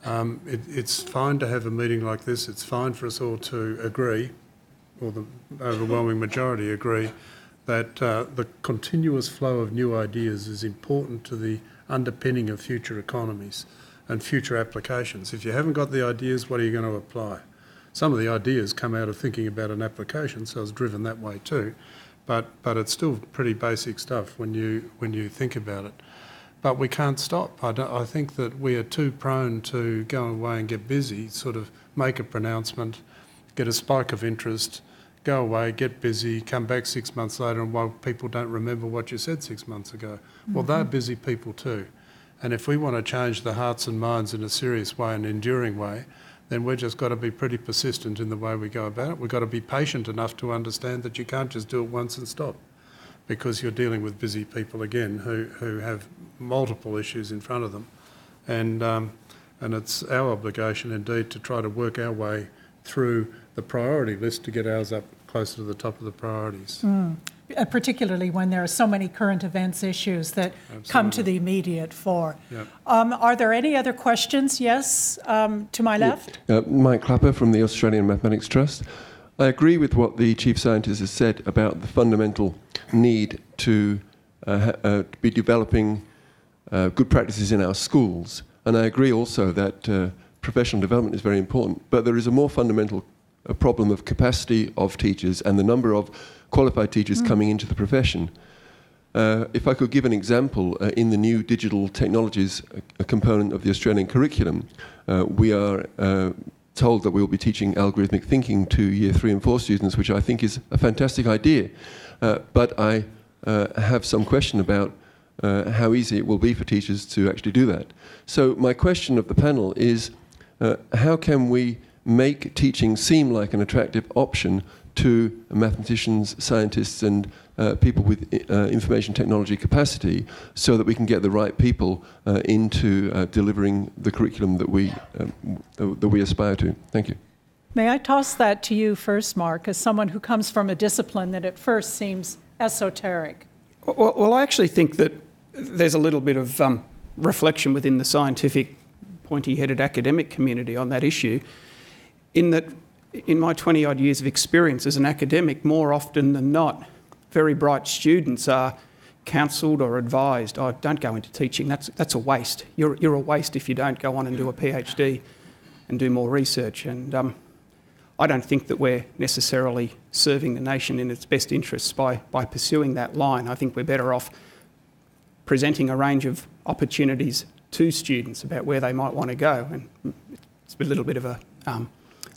Um, it, it's fine to have a meeting like this. It's fine for us all to agree or the overwhelming majority agree that uh, the continuous flow of new ideas is important to the underpinning of future economies and future applications. If you haven't got the ideas, what are you going to apply? some of the ideas come out of thinking about an application, so I was driven that way too. But, but it's still pretty basic stuff when you, when you think about it. But we can't stop. I, don't, I think that we are too prone to go away and get busy, sort of make a pronouncement, get a spike of interest, go away, get busy, come back six months later, and while people don't remember what you said six months ago. Well, they're mm-hmm. busy people too. And if we want to change the hearts and minds in a serious way, an enduring way, then we've just got to be pretty persistent in the way we go about it. We've got to be patient enough to understand that you can't just do it once and stop because you're dealing with busy people again who, who have multiple issues in front of them. And, um, and it's our obligation indeed to try to work our way through the priority list to get ours up closer to the top of the priorities. Uh, particularly when there are so many current events issues that come to the immediate fore. Yep. Um, are there any other questions? Yes, um, to my left. Uh, Mike Clapper from the Australian Mathematics Trust. I agree with what the chief scientist has said about the fundamental need to uh, ha- uh, be developing uh, good practices in our schools. And I agree also that uh, professional development is very important. But there is a more fundamental uh, problem of capacity of teachers and the number of qualified teachers coming into the profession. Uh, if I could give an example, uh, in the new digital technologies a component of the Australian curriculum, uh, we are uh, told that we will be teaching algorithmic thinking to year three and four students, which I think is a fantastic idea. Uh, but I uh, have some question about uh, how easy it will be for teachers to actually do that. So, my question of the panel is uh, how can we make teaching seem like an attractive option to mathematicians, scientists, and uh, people with uh, information technology capacity so that we can get the right people uh, into uh, delivering the curriculum that we, um, that we aspire to. Thank you. May I toss that to you first, Mark, as someone who comes from a discipline that at first seems esoteric? Well, well, I actually think that there's a little bit of um, reflection within the scientific, pointy headed academic community on that issue, in that in my 20 odd years of experience as an academic, more often than not, very bright students are counselled or advised, oh, don't go into teaching, that's, that's a waste. You're, you're a waste if you don't go on and do a PhD and do more research. And um, I don't think that we're necessarily serving the nation in its best interests by, by pursuing that line. I think we're better off presenting a range of opportunities to students about where they might want to go. And it's a little bit of a, um,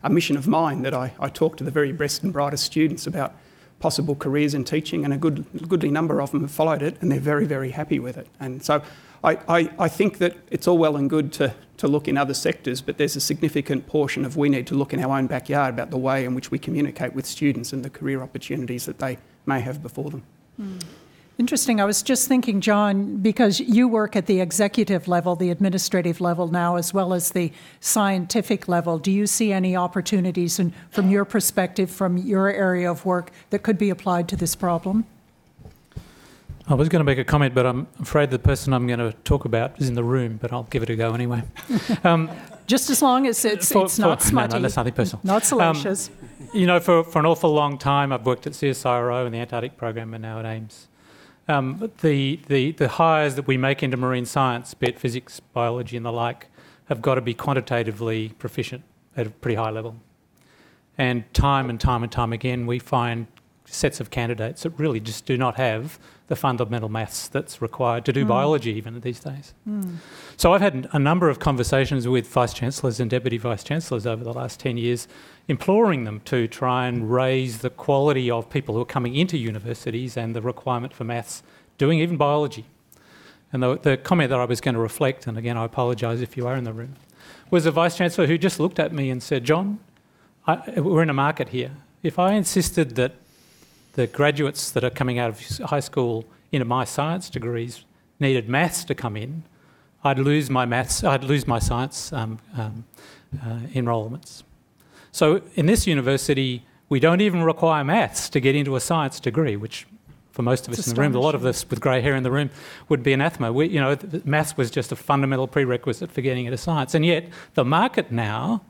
a mission of mine that I, I talk to the very best and brightest students about possible careers in teaching, and a good, goodly number of them have followed it, and they're very, very happy with it. And so I, I, I think that it's all well and good to, to look in other sectors, but there's a significant portion of we need to look in our own backyard about the way in which we communicate with students and the career opportunities that they may have before them. Hmm. Interesting. I was just thinking, John, because you work at the executive level, the administrative level now, as well as the scientific level. Do you see any opportunities, and from your perspective, from your area of work, that could be applied to this problem? I was going to make a comment, but I'm afraid the person I'm going to talk about is in the room, but I'll give it a go anyway. Um, Just as long as it's, For- it's not for- no, smutty. no, that's nothing personal. Not salacious. you know, for, for an awful long time, I've worked at CSIRO and the Antarctic program and now at AIMS. Um, the, the, the hires that we make into marine science, be it physics, biology, and the like, have got to be quantitatively proficient at a pretty high level. And time and time and time again, we find sets of candidates that really just do not have the fundamental maths that's required to do biology even these days. So I've had a number of conversations with vice chancellors and deputy vice chancellors over the last 10 years, imploring them to try and raise the quality of people who are coming into universities and the requirement for maths, doing even biology. And the, the comment that I was going to reflect, and again I apologise if you are in the room, was a vice chancellor who just looked at me and said, John, I, we're in a market here. If I insisted that the graduates that are coming out of high school into my science degrees needed maths to come in, I'd lose my maths, I'd lose my science um, um, uh, enrolments. So in this university, we don't even require maths to get into a science degree, which for most of us in the room, a lot of us with grey hair in the room, would be anathema. We, you know, th- th- maths was just a fundamental prerequisite for getting into science, and yet the market now,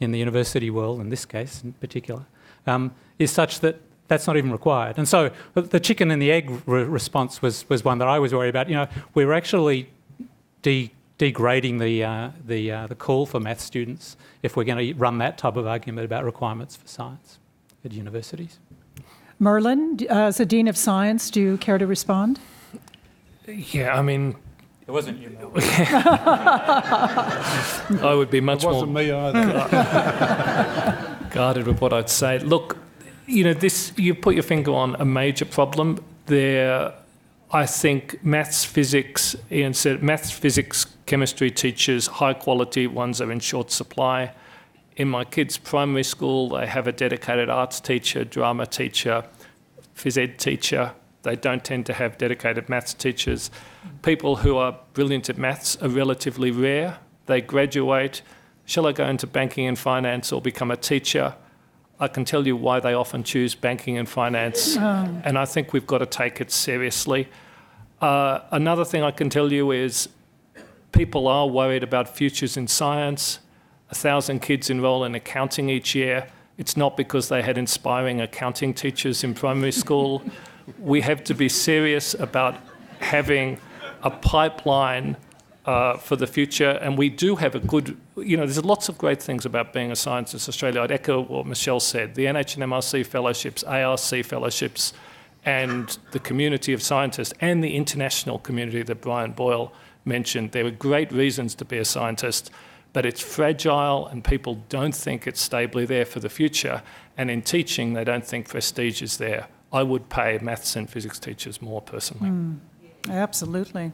in the university world, in this case in particular, um, is such that that's not even required. And so the chicken and the egg re- response was, was one that I was worried about. You know, we were actually de- degrading the, uh, the, uh, the call for math students if we're going to run that type of argument about requirements for science at universities. Merlin, uh, as a Dean of Science, do you care to respond? Yeah, I mean, It wasn't you, Mel. I would be much It wasn't more me either. guarded with what I'd say. Look, you know, this you put your finger on a major problem. There, I think maths, physics. Ian said maths, physics, chemistry teachers, high quality ones are in short supply. In my kids' primary school, they have a dedicated arts teacher, drama teacher, phys ed teacher. They don't tend to have dedicated maths teachers. People who are brilliant at maths are relatively rare. They graduate. Shall I go into banking and finance or become a teacher? I can tell you why they often choose banking and finance, and I think we've got to take it seriously. Uh, another thing I can tell you is people are worried about futures in science. A thousand kids enrol in accounting each year. It's not because they had inspiring accounting teachers in primary school. we have to be serious about having a pipeline uh, for the future, and we do have a good. You know, there's lots of great things about being a scientist Australia. I'd echo what Michelle said: the NHMRC fellowships, ARC fellowships, and the community of scientists and the international community that Brian Boyle mentioned. There are great reasons to be a scientist, but it's fragile and people don't think it's stably there for the future. And in teaching, they don't think prestige is there. I would pay maths and physics teachers more personally. Absolutely.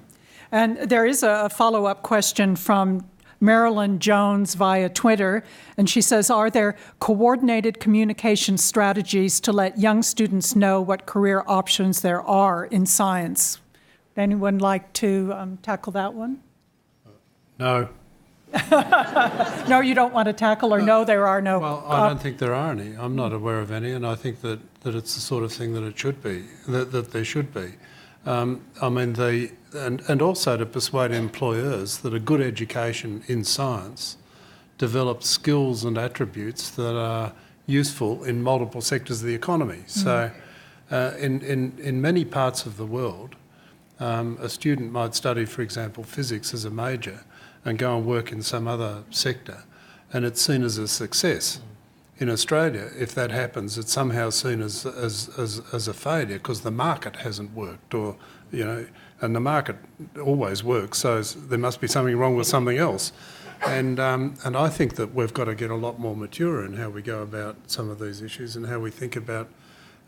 And there is a follow up question from Marilyn Jones via Twitter, and she says Are there coordinated communication strategies to let young students know what career options there are in science? Anyone like to um, tackle that one? No. No, you don't want to tackle, or no, there are no. Well, I don't think there are any. I'm not aware of any, and I think that, that it's the sort of thing that it should be, that, that there should be. Um, I mean, the, and, and also to persuade employers that a good education in science develops skills and attributes that are useful in multiple sectors of the economy. So, uh, in, in, in many parts of the world, um, a student might study, for example, physics as a major and go and work in some other sector, and it's seen as a success. In Australia, if that happens, it's somehow seen as, as, as, as a failure because the market hasn't worked, or, you know, and the market always works, so there must be something wrong with something else. And, um, and I think that we've got to get a lot more mature in how we go about some of these issues and how we think about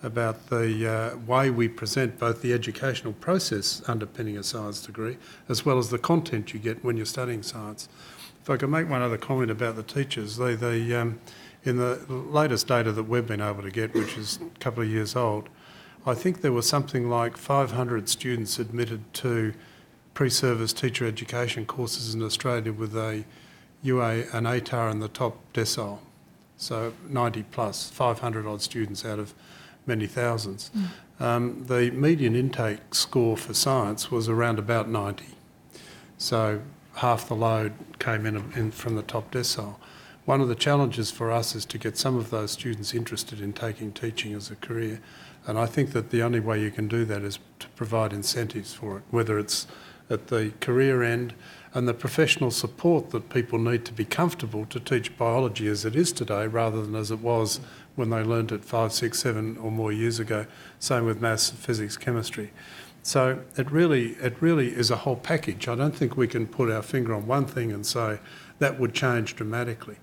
about the uh, way we present both the educational process underpinning a science degree as well as the content you get when you're studying science. If I could make one other comment about the teachers, they, they, um, in the latest data that we've been able to get, which is a couple of years old, I think there was something like 500 students admitted to pre-service teacher education courses in Australia with a UA and ATAR in the top decile. So 90 plus, 500 odd students out of many thousands. Um, the median intake score for science was around about 90. So half the load came in, in from the top decile. One of the challenges for us is to get some of those students interested in taking teaching as a career. And I think that the only way you can do that is to provide incentives for it, whether it's at the career end and the professional support that people need to be comfortable to teach biology as it is today rather than as it was when they learnt it five, six, seven or more years ago. Same with maths, physics, chemistry. So it really, it really is a whole package. I don't think we can put our finger on one thing and say that would change dramatically.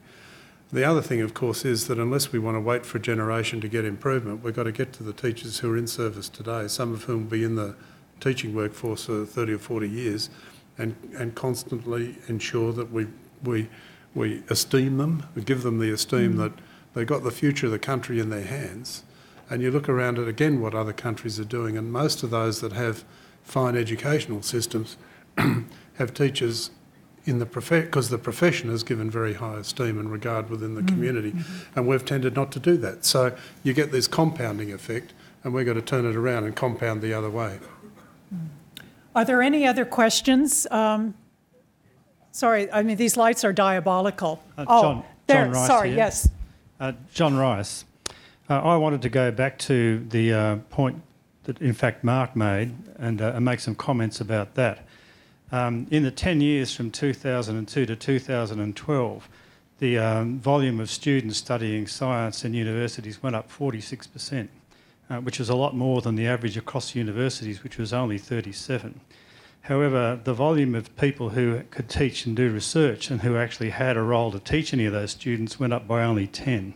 The other thing, of course, is that unless we want to wait for a generation to get improvement, we've got to get to the teachers who are in service today, some of whom will be in the teaching workforce for 30 or 40 years, and, and constantly ensure that we, we, we esteem them, we give them the esteem mm. that they've got the future of the country in their hands. And you look around at again what other countries are doing, and most of those that have fine educational systems have teachers in the profession because the profession is given very high esteem and regard within the community, and we've tended not to do that. So you get this compounding effect, and we've got to turn it around and compound the other way. Are there any other questions? Um, sorry, I mean, these lights are diabolical. Uh, oh, John- there, John Rice sorry, here. yes. Uh, John Rice, uh, I wanted to go back to the uh, point that, in fact, Mark made and, uh, and make some comments about that. Um, in the 10 years from 2002 to 2012, the um, volume of students studying science in universities went up 46%, uh, which is a lot more than the average across universities, which was only 37. However, the volume of people who could teach and do research and who actually had a role to teach any of those students went up by only 10.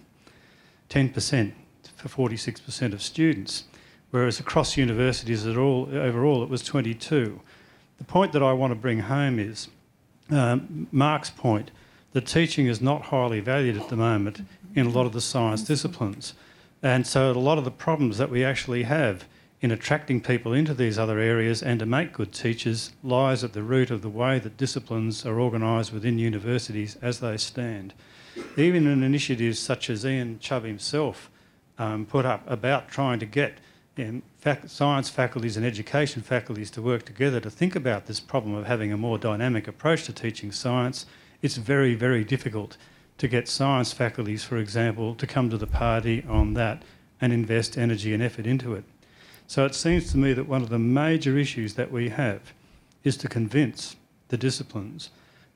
10% for 46% of students, whereas across universities all, overall it was 22. The point that I want to bring home is um, Mark's point that teaching is not highly valued at the moment in a lot of the science disciplines. And so a lot of the problems that we actually have in attracting people into these other areas and to make good teachers lies at the root of the way that disciplines are organised within universities as they stand. Even in initiatives such as Ian Chubb himself um, put up about trying to get um, fac- science faculties and education faculties to work together to think about this problem of having a more dynamic approach to teaching science, it's very, very difficult to get science faculties, for example, to come to the party on that and invest energy and effort into it. So it seems to me that one of the major issues that we have is to convince the disciplines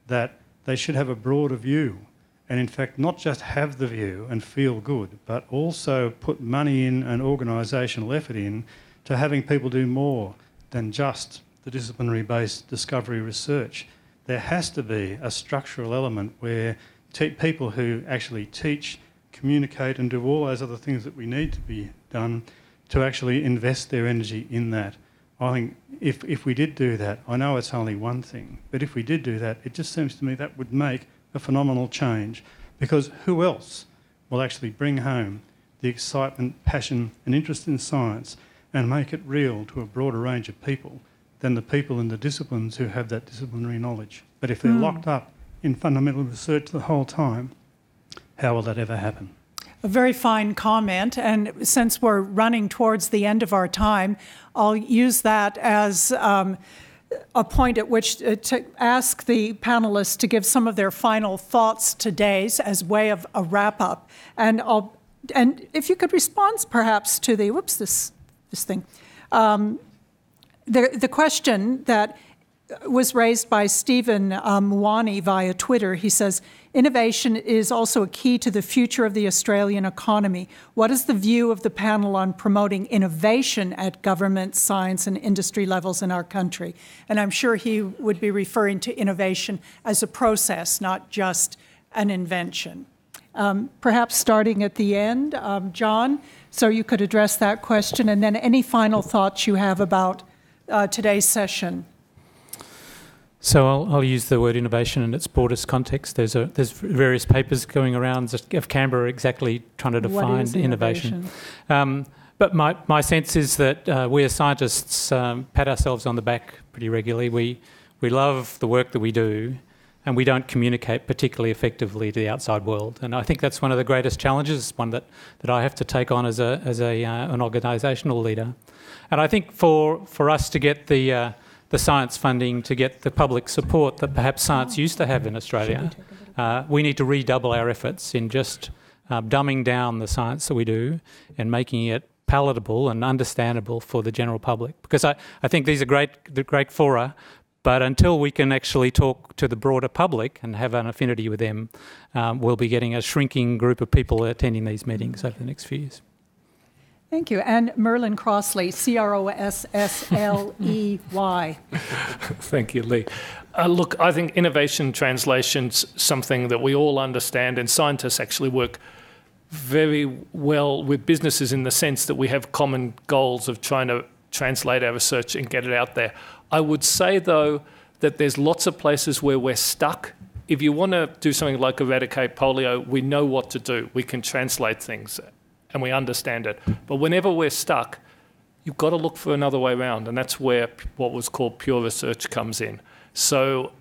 that they should have a broader view and, in fact, not just have the view and feel good, but also put money in and organisational effort in to having people do more than just the disciplinary based discovery research. There has to be a structural element where te- people who actually teach, communicate, and do all those other things that we need to be done to actually invest their energy in that. I think if, if we did do that, I know it's only one thing, but if we did do that, it just seems to me that would make a phenomenal change because who else will actually bring home the excitement, passion, and interest in science and make it real to a broader range of people than the people in the disciplines who have that disciplinary knowledge? But if they're Mm. locked up in fundamental research the whole time, how will that ever happen? A very fine comment, and since we're running towards the end of our time, I'll use that as um, a point at which uh, to ask the panelists to give some of their final thoughts today as way of a wrap up. And I'll, and if you could respond perhaps to the whoops this this thing, um, the the question that was raised by Stephen um, via Twitter. He says, Innovation is also a key to the future of the Australian economy. What is the view of the panel on promoting innovation at government, science, and industry levels in our country? And I'm sure he would be referring to innovation as a process, not just an invention. Um, perhaps starting at the end, um, John, so you could address that question, and then any final thoughts you have about uh, today's session. So I'll, I'll, use the word innovation in its broadest context. There's a, there's various papers going around of Canberra exactly trying to define innovation. innovation? Um, but my, my sense is that uh, we as scientists um, pat ourselves on the back pretty regularly. We, we love the work that we do, and we don't communicate particularly effectively to the outside world. And I think that's one of the greatest challenges, one that, that I have to take on as, a, as a, uh, an organisational leader. And I think for, for us to get the, uh, the science funding, to get the public support that perhaps science used to have in Australia, uh, we need to redouble our efforts in just uh, dumbing down the science that we do and making it palatable and understandable for the general public. Because I, I think these are great, great fora, but until we can actually talk to the broader public and have an affinity with them, um, we'll be getting a shrinking group of people attending these meetings over the next few years. Thank you. And Merlin Crossley, C R O S S L E Y. Thank you, Leigh. Uh, look, I think innovation translation's something that we all understand, and scientists actually work very well with businesses in the sense that we have common goals of trying to translate our research and get it out there. I would say, though, that there's lots of places where we're stuck. If you want to do something like eradicate polio, we know what to do. We can translate things and we understand it. But whenever we're stuck, you've got to look for another way around, and that's where what was called pure research comes in. So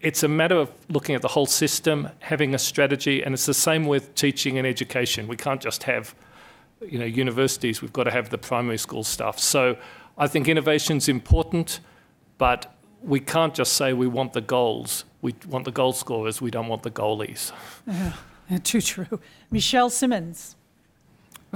it's a matter of looking at the whole system, having a strategy, and it's the same with teaching and education. We can't just have, you know, universities. We've got to have the primary school stuff. So I think innovation's important, but we can't just say we want the goals. We want the goal scorers. We don't want the goalies. Yeah, too true. Michelle Simmons.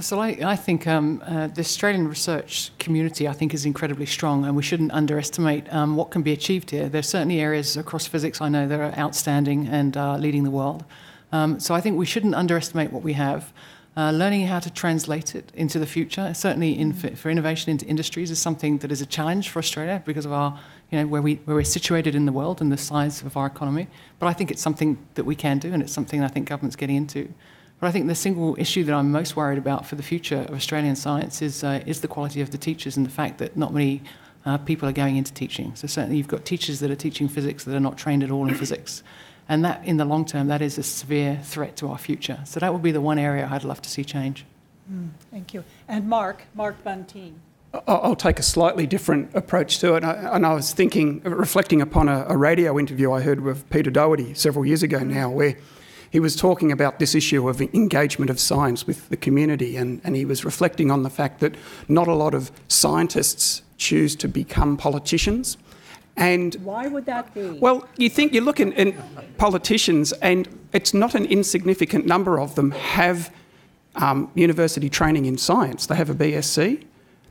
So I, I think um, uh, the Australian research community, I think, is incredibly strong, and we shouldn't underestimate um, what can be achieved here. There are certainly areas across physics I know that are outstanding and uh, leading the world. Um, so I think we shouldn't underestimate what we have. Uh, learning how to translate it into the future, certainly in, for, for innovation into industries, is something that is a challenge for Australia because of our, you know, where, we, where we're situated in the world and the size of our economy. But I think it's something that we can do, and it's something I think government's getting into. But I think the single issue that I'm most worried about for the future of Australian science is, uh, is the quality of the teachers and the fact that not many uh, people are going into teaching. So certainly you've got teachers that are teaching physics that are not trained at all in physics. And that, in the long term, that is a severe threat to our future. So that would be the one area I'd love to see change. Mm, thank you. And Mark, Mark Buntine. I'll take a slightly different approach to it. And I was thinking, reflecting upon a, a radio interview I heard with Peter Doherty several years ago now, where he was talking about this issue of engagement of science with the community, and, and he was reflecting on the fact that not a lot of scientists choose to become politicians. And why would that be? Well, you think you look in, in politicians, and it's not an insignificant number of them have um, university training in science. They have a BSc,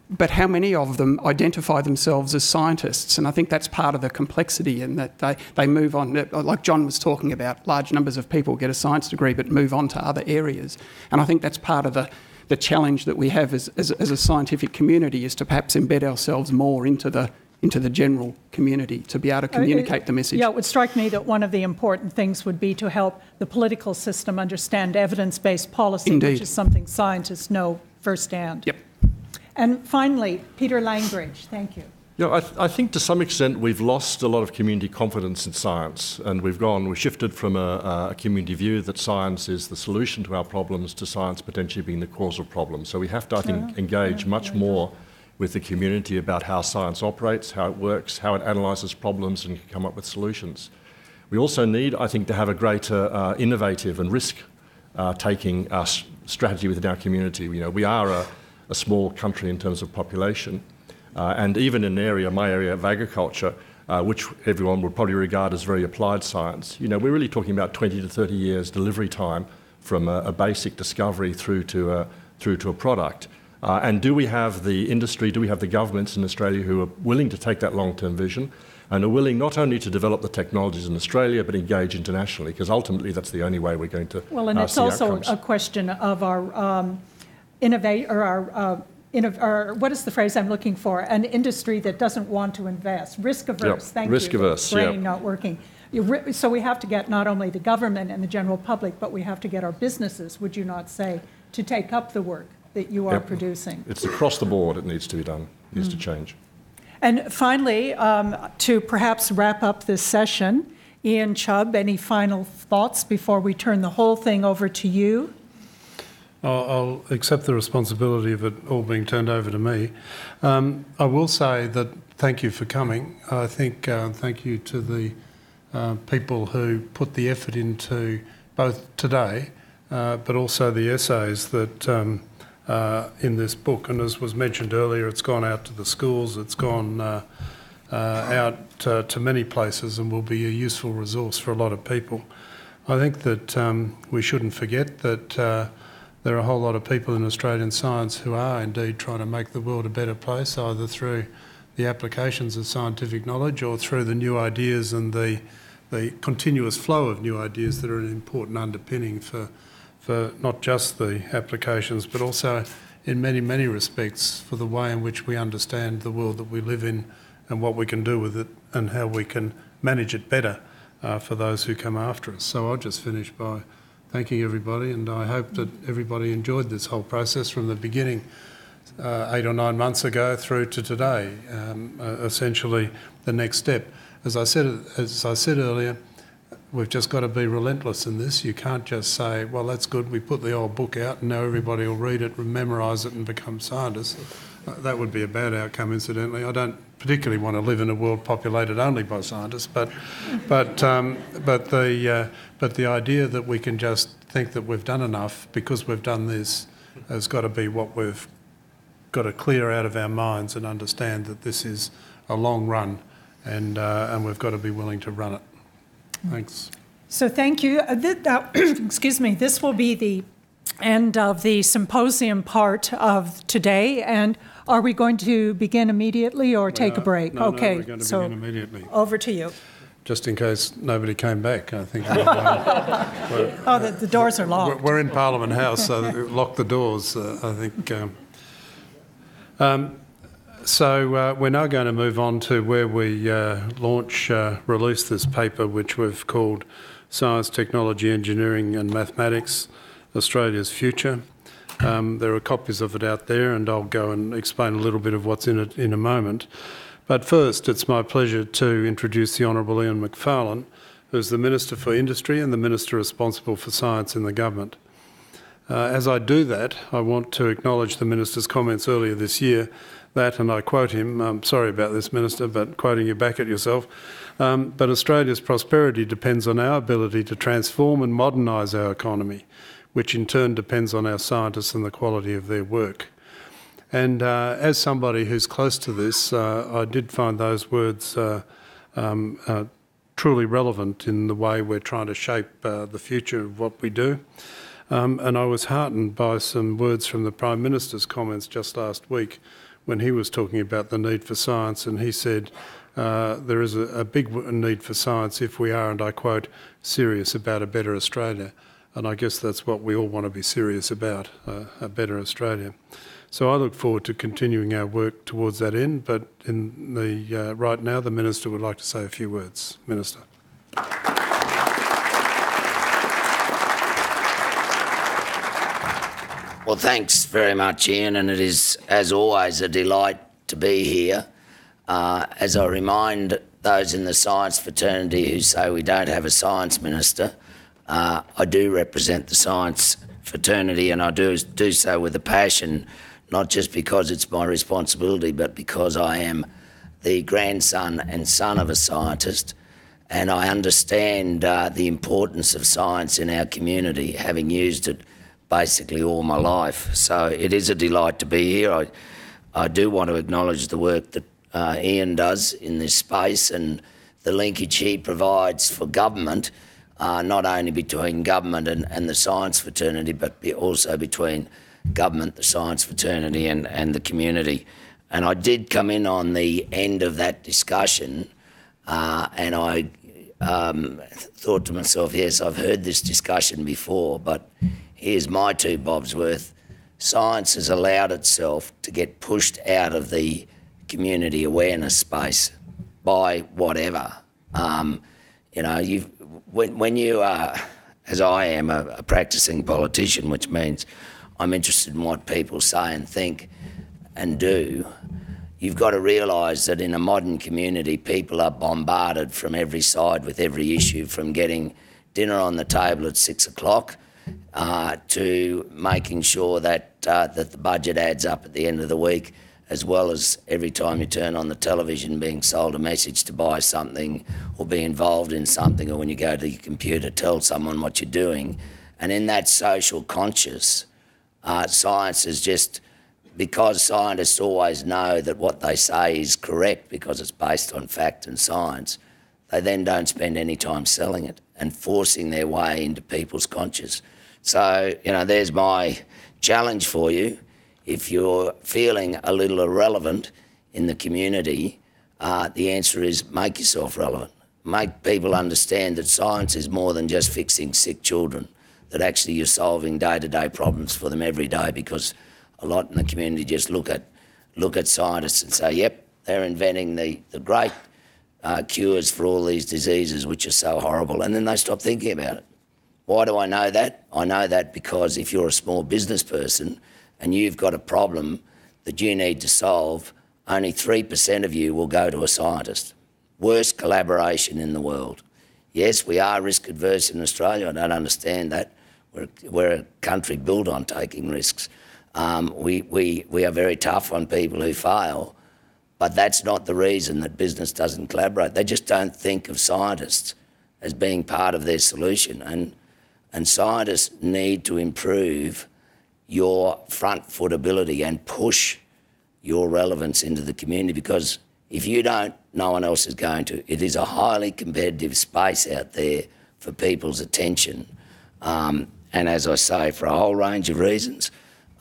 but how many of them identify themselves as scientists? And I think that's part of the complexity in that they, they move on, like John was talking about, large numbers of people get a science degree but move on to other areas. And I think that's part of the, the challenge that we have as, as, as a scientific community is to perhaps embed ourselves more into the into the general community to be able to uh, uh, communicate the message. Yeah, it would strike me that one of the important things would be to help the political system understand evidence based policy, Indeed. which is something scientists know firsthand. Yep. And finally, Peter Langridge, thank you. Yeah, I, th- I, think to some extent we've lost a lot of community confidence in science, and we've gone, we've shifted from a, a, community view that science is the solution to our problems to science potentially being the cause of problems. So we have to, I think, engage much more with the community about how science operates, how it works, how it analyses problems, and can come up with solutions. We also need, I think, to have a greater uh, innovative and risk uh, taking uh, strategy within our community. You know, we are a a small country in terms of population. Uh, and even in an area, my area of agriculture, uh, which everyone would probably regard as very applied science, you know, we're really talking about 20 to 30 years delivery time from a, a basic discovery through to a, through to a product. Uh, and do we have the industry, do we have the governments in Australia who are willing to take that long term vision and are willing not only to develop the technologies in Australia but engage internationally? Because ultimately that's the only way we're going to. Well, and uh, it's also outcomes. a question of our. Um, innovate or our uh, innov- or what is the phrase I'm looking for? An industry that doesn't want to invest, risk averse. Yep. Thank you. Risk averse, Brain not working. You So we have to get not only the government and the general public, but we have to get our businesses. Would you not say to take up the work that you are Yep. producing? It's across the board it needs to be done, it needs to Mm. change. And finally, um, to perhaps wrap up this session, Ian Chubb, any final thoughts before we turn the whole thing over to you? I'll, accept the responsibility of it all being turned over to me. Um, I will say that thank you for coming. I think uh, thank you to the uh, people who put the effort into both today, uh, but also the essays that um, uh, in this book. And as was mentioned earlier, it's gone out to the schools. It's gone. Uh, uh, out to many places and will be a useful resource for a lot of people. I think that um, we shouldn't forget that there are a whole lot of people in Australian science who are indeed trying to make the world a better place, either through the applications of scientific knowledge or through the new ideas and the, the continuous flow of new ideas that are an important underpinning for, for not just the applications, but also in many, many respects for the way in which we understand the world that we live in and what we can do with it and how we can manage it better uh, for those who come after us. So I'll just finish by thanking everybody, and I hope that everybody enjoyed this whole process from the beginning, uh, eight or nine months ago, through to today. Um, uh, essentially, the next step. As I said, as I said earlier, we've just got to be relentless in this. You can't just say, "Well, that's good. We put the old book out, and now everybody will read it, memorise it, and become scientists." That would be a bad outcome, incidentally. I don't particularly want to live in a world populated only by scientists, but but um, but the uh, but the idea that we can just think that we've done enough because we've done this has got to be what we've got to clear out of our minds and understand that this is a long run, and uh, and we've got to be willing to run it. Thanks. So thank you. Uh, th- uh, excuse me. This will be the end of the symposium part of today. And are we going to begin immediately or take a break? No, no, okay, we're going to so begin immediately. over to you. Just in case nobody came back, I think. Oh, the, the doors are we're, locked. we're in Parliament House, so lock the doors. Uh, I think. Um, um, so uh, we're now going to move on to where we uh, launch, uh, release this paper, which we've called "Science, Technology, Engineering, and Mathematics: Australia's Future." Um, there are copies of it out there, and I'll go and explain a little bit of what's in it in a moment. But first, it's my pleasure to introduce the Honourable Ian Macfarlane, who's the Minister for Industry and the Minister responsible for Science in the government. Uh, as I do that, I want to acknowledge the Minister's comments earlier this year that, and I quote him, I'm sorry about this, Minister, but quoting you back at yourself, um, but Australia's prosperity depends on our ability to transform and modernise our economy, which in turn depends on our scientists and the quality of their work. And uh, as somebody who's close to this, uh, I did find those words uh, um, uh, truly relevant in the way we're trying to shape uh, the future of what we do. Um, and I was heartened by some words from the Prime Minister's comments just last week when he was talking about the need for science. And he said, uh, There is a, a big need for science if we are, and I quote, serious about a better Australia. And I guess that's what we all want to be serious about uh, a better Australia. So I look forward to continuing our work towards that end. But in the uh, right now, the minister would like to say a few words. Minister. Well, thanks very much, Ian, and it is, as always, a delight to be here. Uh, as I remind those in the science fraternity who say we don't have a science minister, uh, I do represent the science fraternity, and I do do so with a passion, not just because it's my responsibility, but because I am the grandson and son of a scientist, and I understand uh, the importance of science in our community, having used it basically all my life. So it is a delight to be here. I, I do want to acknowledge the work that uh, Ian does in this space and the linkage he provides for government, uh, not only between government and, and the science fraternity, but be also between government, the science fraternity, and, and the community. And I did come in on the end of that discussion, uh, and I um, thought to myself, yes, I've heard this discussion before, but here's my two bobs worth. Science has allowed itself to get pushed out of the community awareness space by whatever. Um, you know, you when, when you are, as I am, a, a practicing politician, which means I'm interested in what people say and think and do, you've got to realise that in a modern community, people are bombarded from every side with every issue, from getting dinner on the table at six o'clock uh, to making sure that uh, that the budget adds up at the end of the week, as well as every time you turn on the television, being sold a message to buy something or be involved in something, or when you go to your computer, tell someone what you're doing, and in that social conscious, uh, science is just because scientists always know that what they say is correct because it's based on fact and science, they then don't spend any time selling it and forcing their way into people's conscious. So, you know, there's my challenge for you. If you're feeling a little irrelevant in the community, uh, the answer is make yourself relevant. Make people understand that science is more than just fixing sick children, that actually you're solving day to day problems for them every day because a lot in the community just look at, look at scientists and say, yep, they're inventing the, the great uh, cures for all these diseases which are so horrible, and then they stop thinking about it. Why do I know that? I know that because if you're a small business person and you've got a problem that you need to solve, only 3% of you will go to a scientist. Worst collaboration in the world. Yes, we are risk adverse in Australia. I don't understand that. We're, we're a country built on taking risks. Um, we, we, we are very tough on people who fail, but that's not the reason that business doesn't collaborate. They just don't think of scientists as being part of their solution. And and scientists need to improve your front foot ability and push your relevance into the community because if you don't, no one else is going to. It is a highly competitive space out there for people's attention. Um, and as I say, for a whole range of reasons.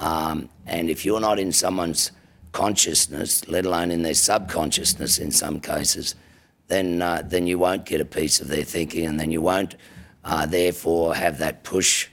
Um, and if you're not in someone's consciousness, let alone in their subconsciousness in some cases, then, uh, then you won't get a piece of their thinking and then you won't uh, therefore have that push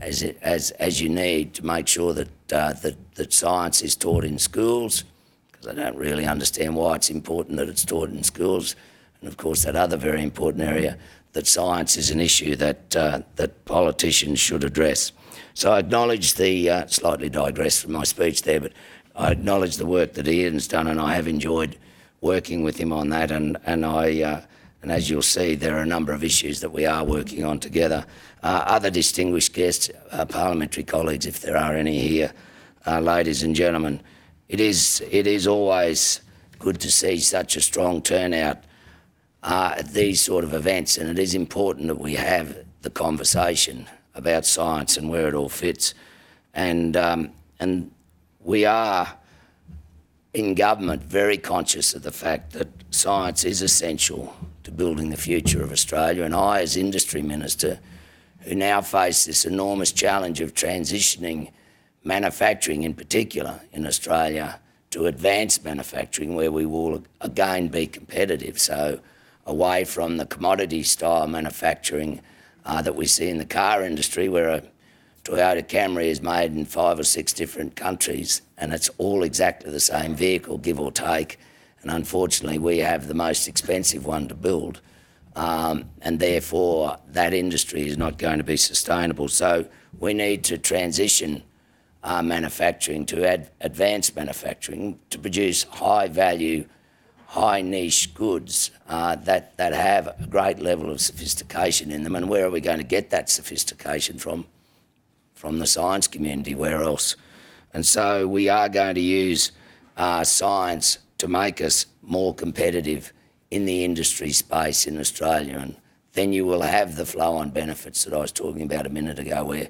as, it, as, as you need to make sure that, uh, that, that science is taught in schools, because I don't really understand why it's important that it's taught in schools. And of course, that other very important area, that science is an issue that, uh, that politicians should address. So I acknowledge the, uh, slightly digress from my speech there, but I acknowledge the work that Ian's done and I have enjoyed working with him on that. And, and, I, uh, and as you'll see, there are a number of issues that we are working on together. Uh, other distinguished guests, uh, parliamentary colleagues, if there are any here, uh, ladies and gentlemen, it is, it is always good to see such a strong turnout uh, at these sort of events, and it is important that we have the conversation about science and where it all fits. And, um, and we are in government very conscious of the fact that science is essential to building the future of Australia. And I, as Industry Minister, who now face this enormous challenge of transitioning manufacturing in particular in Australia to advanced manufacturing where we will again be competitive. So away from the commodity style manufacturing uh, that we see in the car industry where a Toyota Camry is made in five or six different countries and it's all exactly the same vehicle, give or take. And unfortunately, we have the most expensive one to build. Um, and therefore, that industry is not going to be sustainable. So we need to transition our manufacturing to ad- advanced manufacturing to produce high value, high niche goods uh, that, that have a great level of sophistication in them. And where are we going to get that sophistication from? From the science community, where else? And so we are going to use uh, science to make us more competitive in the industry space in Australia. And then you will have the flow on benefits that I was talking about a minute ago, where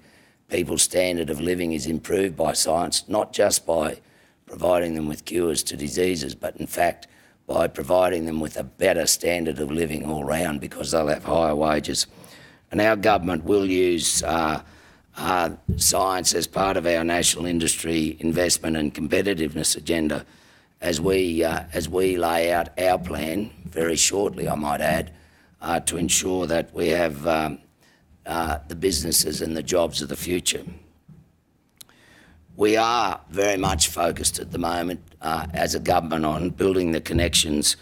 people's standard of living is improved by science, not just by providing them with cures to diseases, but in fact by providing them with a better standard of living all round because they'll have higher wages. And our government will use uh, uh, science as part of our national industry investment and competitiveness agenda as we, uh, as we lay out our plan very shortly, I might add, uh, to ensure that we have um, uh, the businesses and the jobs of the future. We are very much focused at the moment uh, as a government on building the connections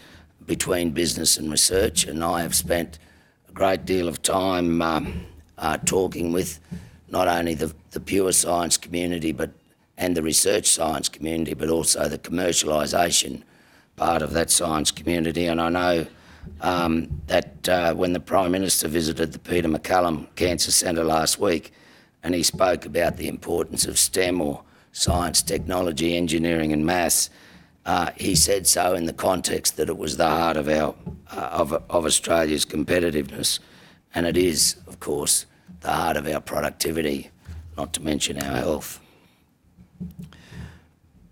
between business and research, and I have spent a great deal of time um, uh, talking with not only the, the pure science community but and the research science community, but also the commercialisation part of that science community. And I know um, that uh, when the Prime Minister visited the Peter MacCallum Cancer Centre last week, and he spoke about the importance of STEM or science, technology, engineering, and maths. Uh, he said so in the context that it was the heart of our uh, of, of Australia's competitiveness, and it is, of course, the heart of our productivity, not to mention our health.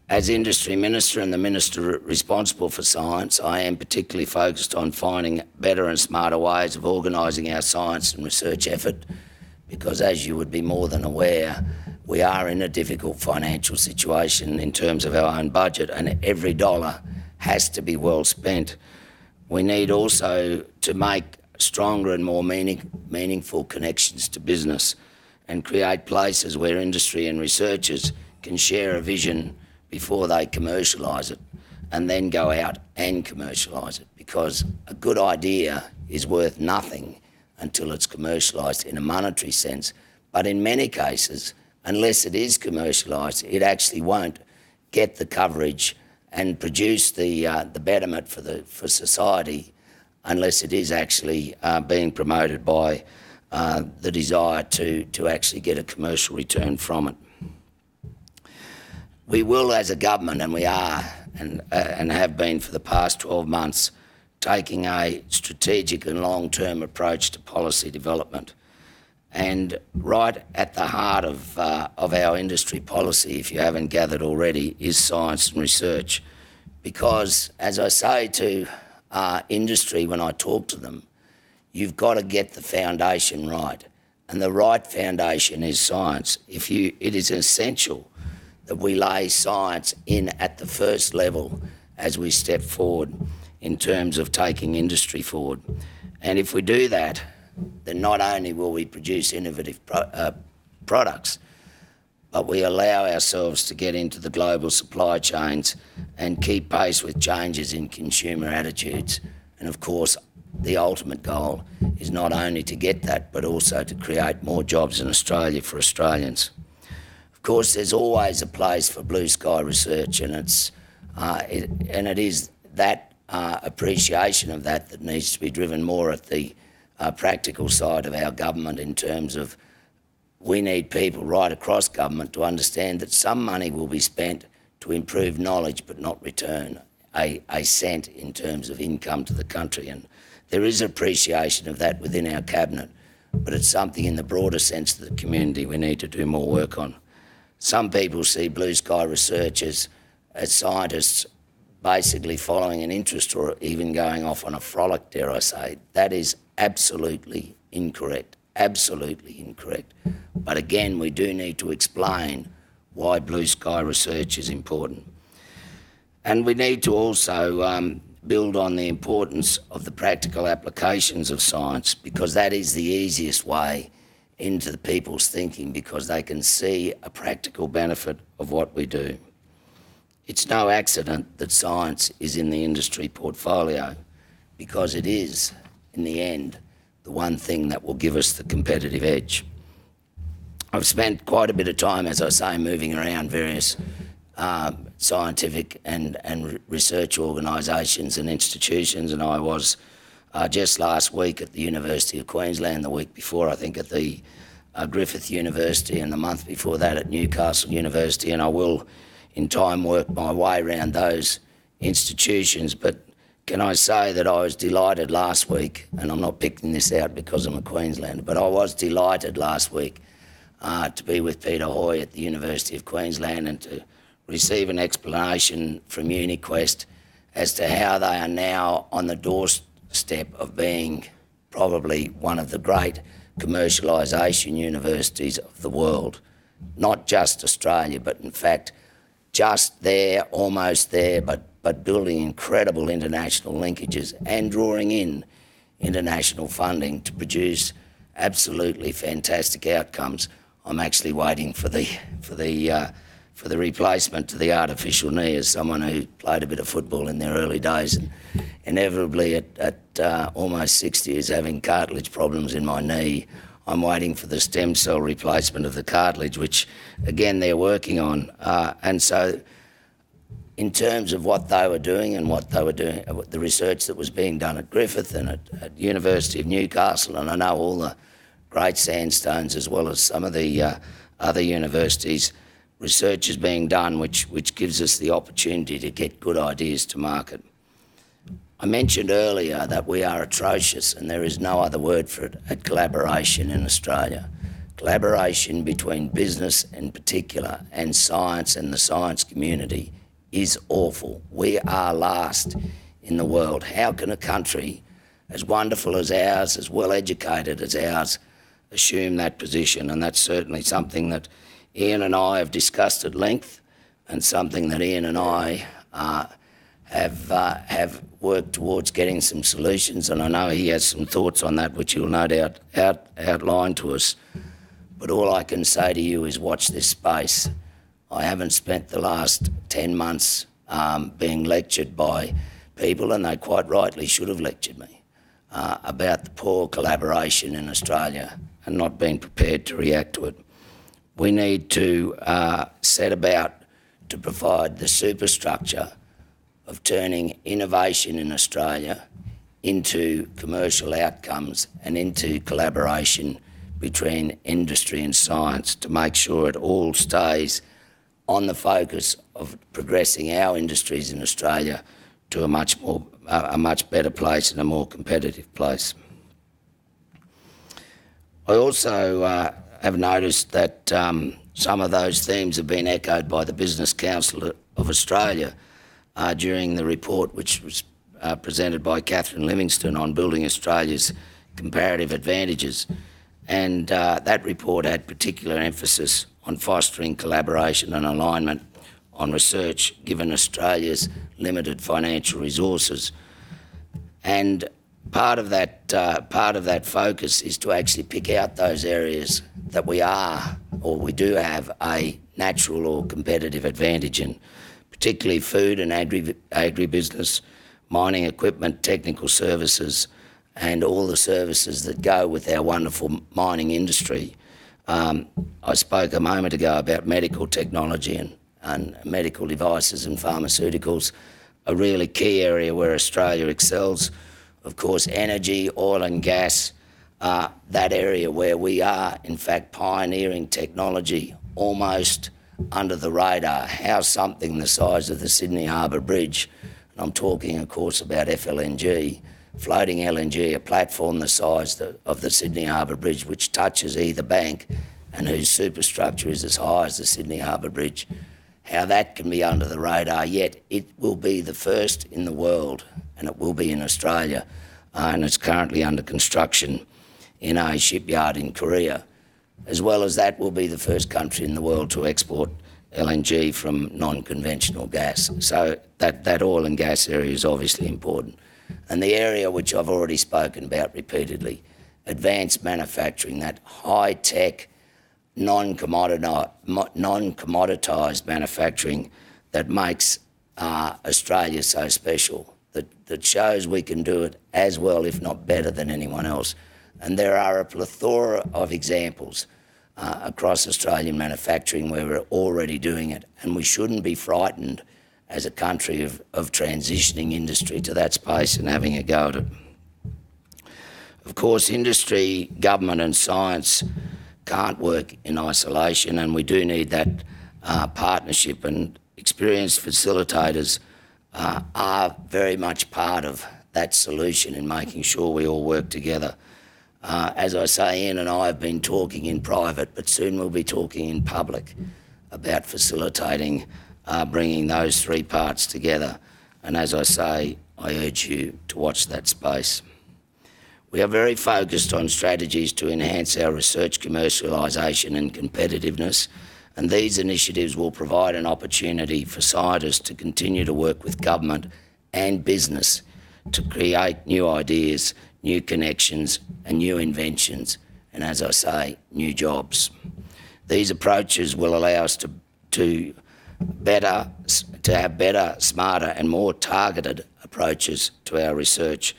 As Industry Minister and the Minister responsible for science, I am particularly focused on finding better and smarter ways of organising our science and research effort because, as you would be more than aware, we are in a difficult financial situation in terms of our own budget, and every dollar has to be well spent. We need also to make stronger and more meaning, meaningful connections to business and create places where industry and researchers can share a vision before they commercialise it and then go out and commercialise it because a good idea is worth nothing until it's commercialised in a monetary sense. But in many cases, unless it is commercialised, it actually won't get the coverage and produce the, uh, the betterment for, the, for society unless it is actually uh, being promoted by uh, the desire to, to actually get a commercial return from it we will, as a government, and we are and, uh, and have been for the past 12 months, taking a strategic and long term approach to policy development. And right at the heart of, uh, of our industry policy, if you haven't gathered already, is science and research. Because, as I say to uh, industry when I talk to them, you've got to get the foundation right. and the right foundation is science. If you, it is essential that we lay science in at the first level as we step forward in terms of taking industry forward. And if we do that, then not only will we produce innovative pro- uh, products, but we allow ourselves to get into the global supply chains and keep pace with changes in consumer attitudes. And of course, the ultimate goal is not only to get that, but also to create more jobs in Australia for Australians. Course, there's always a place for blue sky research, and it's uh, it, and it is that uh, appreciation of that that needs to be driven more at the uh, practical side of our government in terms of we need people right across government to understand that some money will be spent to improve knowledge but not return a, a cent in terms of income to the country. And there is appreciation of that within our cabinet, but it's something in the broader sense of the community we need to do more work on. Some people see blue sky research as, as scientists basically following an interest or even going off on a frolic, dare I say. That is absolutely incorrect. Absolutely incorrect. But again, we do need to explain why blue sky research is important. And we need to also um, build on the importance of the practical applications of science because that is the easiest way into the people's thinking because they can see a practical benefit of what we do. It's no accident that science is in the industry portfolio because it is, in the end, the one thing that will give us the competitive edge. I've spent quite a bit of time, as I say, moving around various um, scientific and, and research organisations and institutions, and I was uh, just last week at the University of Queensland, the week before, I think, at the uh, Griffith University, and the month before that at Newcastle University, and I will, in time, work my way around those institutions. But can I say that I was delighted last week, and I'm not picking this out because I'm a Queenslander, but I was delighted last week uh, to be with Peter Høj at the University of Queensland and to receive an explanation from UniQuest as to how they are now on the doorstep of being probably one of the great commercialisation universities of the world. Not just Australia, but in fact, just there, almost there, but, but building incredible international linkages and drawing in international funding to produce absolutely fantastic outcomes. I'm actually waiting for the, for the uh, for the replacement to the artificial knee as someone who played a bit of football in their early days and inevitably at, at uh, almost 60 is having cartilage problems in my knee. I'm waiting for the stem cell replacement of the cartilage, which again they're working on. Uh, and so, in terms of what they were doing and what they were doing, uh, the research that was being done at Griffith and at, at University of Newcastle, and I know all the great sandstones as well as some of the uh, other universities research is being done which, which gives us the opportunity to get good ideas to market. I mentioned earlier that we are atrocious, and there is no other word for it, at collaboration in Australia. Collaboration between business in particular and science and the science community is awful. We are last in the world. How can a country as wonderful as ours, as well educated as ours, assume that position? And that's certainly something that Ian and I have discussed at length, and something that Ian and I uh, have uh, have worked towards getting some solutions. And I know he has some thoughts on that, which he'll no doubt out, outline to us. But all I can say to you is watch this space. I haven't spent the last 10 months um, being lectured by people, and they quite rightly should have lectured me, uh, about the poor collaboration in Australia and not being prepared to react to it we need to uh, set about to provide the superstructure of turning innovation in Australia into commercial outcomes and into collaboration between industry and science to make sure it all stays on the focus of progressing our industries in Australia to a much more a much better place and a more competitive place. I also uh, have noticed that um, some of those themes have been echoed by the Business Council of Australia uh, during the report which was uh, presented by Catherine Livingstone on building Australia's comparative advantages. and uh, that report had particular emphasis on fostering collaboration and alignment on research given Australia's limited financial resources. And part of that uh, part of that focus is to actually pick out those areas that we are or we do have a natural or competitive advantage in, particularly food and agri agribusiness, mining equipment, technical services, and all the services that go with our wonderful mining industry. Um, I spoke a moment ago about medical technology and, and medical devices and pharmaceuticals, a really key area where Australia excels. Of course, energy, oil and gas, uh, that area where we are, in fact, pioneering technology almost under the radar. How something the size of the Sydney Harbour Bridge, and I'm talking, of course, about FLNG, floating LNG, a platform the size of the Sydney Harbour Bridge, which touches either bank and whose superstructure is as high as the Sydney Harbour Bridge. How that can be under the radar, yet it will be the first in the world and it will be in Australia, uh, and it's currently under construction in a shipyard in Korea. As well as that, we'll be the first country in the world to export LNG from non conventional gas. So, that, that oil and gas area is obviously important. And the area which I've already spoken about repeatedly advanced manufacturing, that high tech, non commoditised manufacturing that makes uh, Australia so special, that, shows we can do it as well, if not better, than anyone else. And there are a plethora of examples uh, across Australian manufacturing where we're already doing it, and we shouldn't be frightened as a country of, of transitioning industry to that space and having a go at it. Of course, industry, government, and science can't work in isolation, and we do need that uh, partnership. And experienced facilitators uh, are very much part of that solution in making sure we all work together. Uh, as I say, Ian and I have been talking in private, but soon we'll be talking in public about facilitating uh, bringing those three parts together. And as I say, I urge you to watch that space. We are very focused on strategies to enhance our research commercialisation and competitiveness, and these initiatives will provide an opportunity for scientists to continue to work with government and business to create new ideas, new connections, and new inventions, and as I say, new jobs. These approaches will allow us to, to better, to have better, smarter, and more targeted approaches to our research.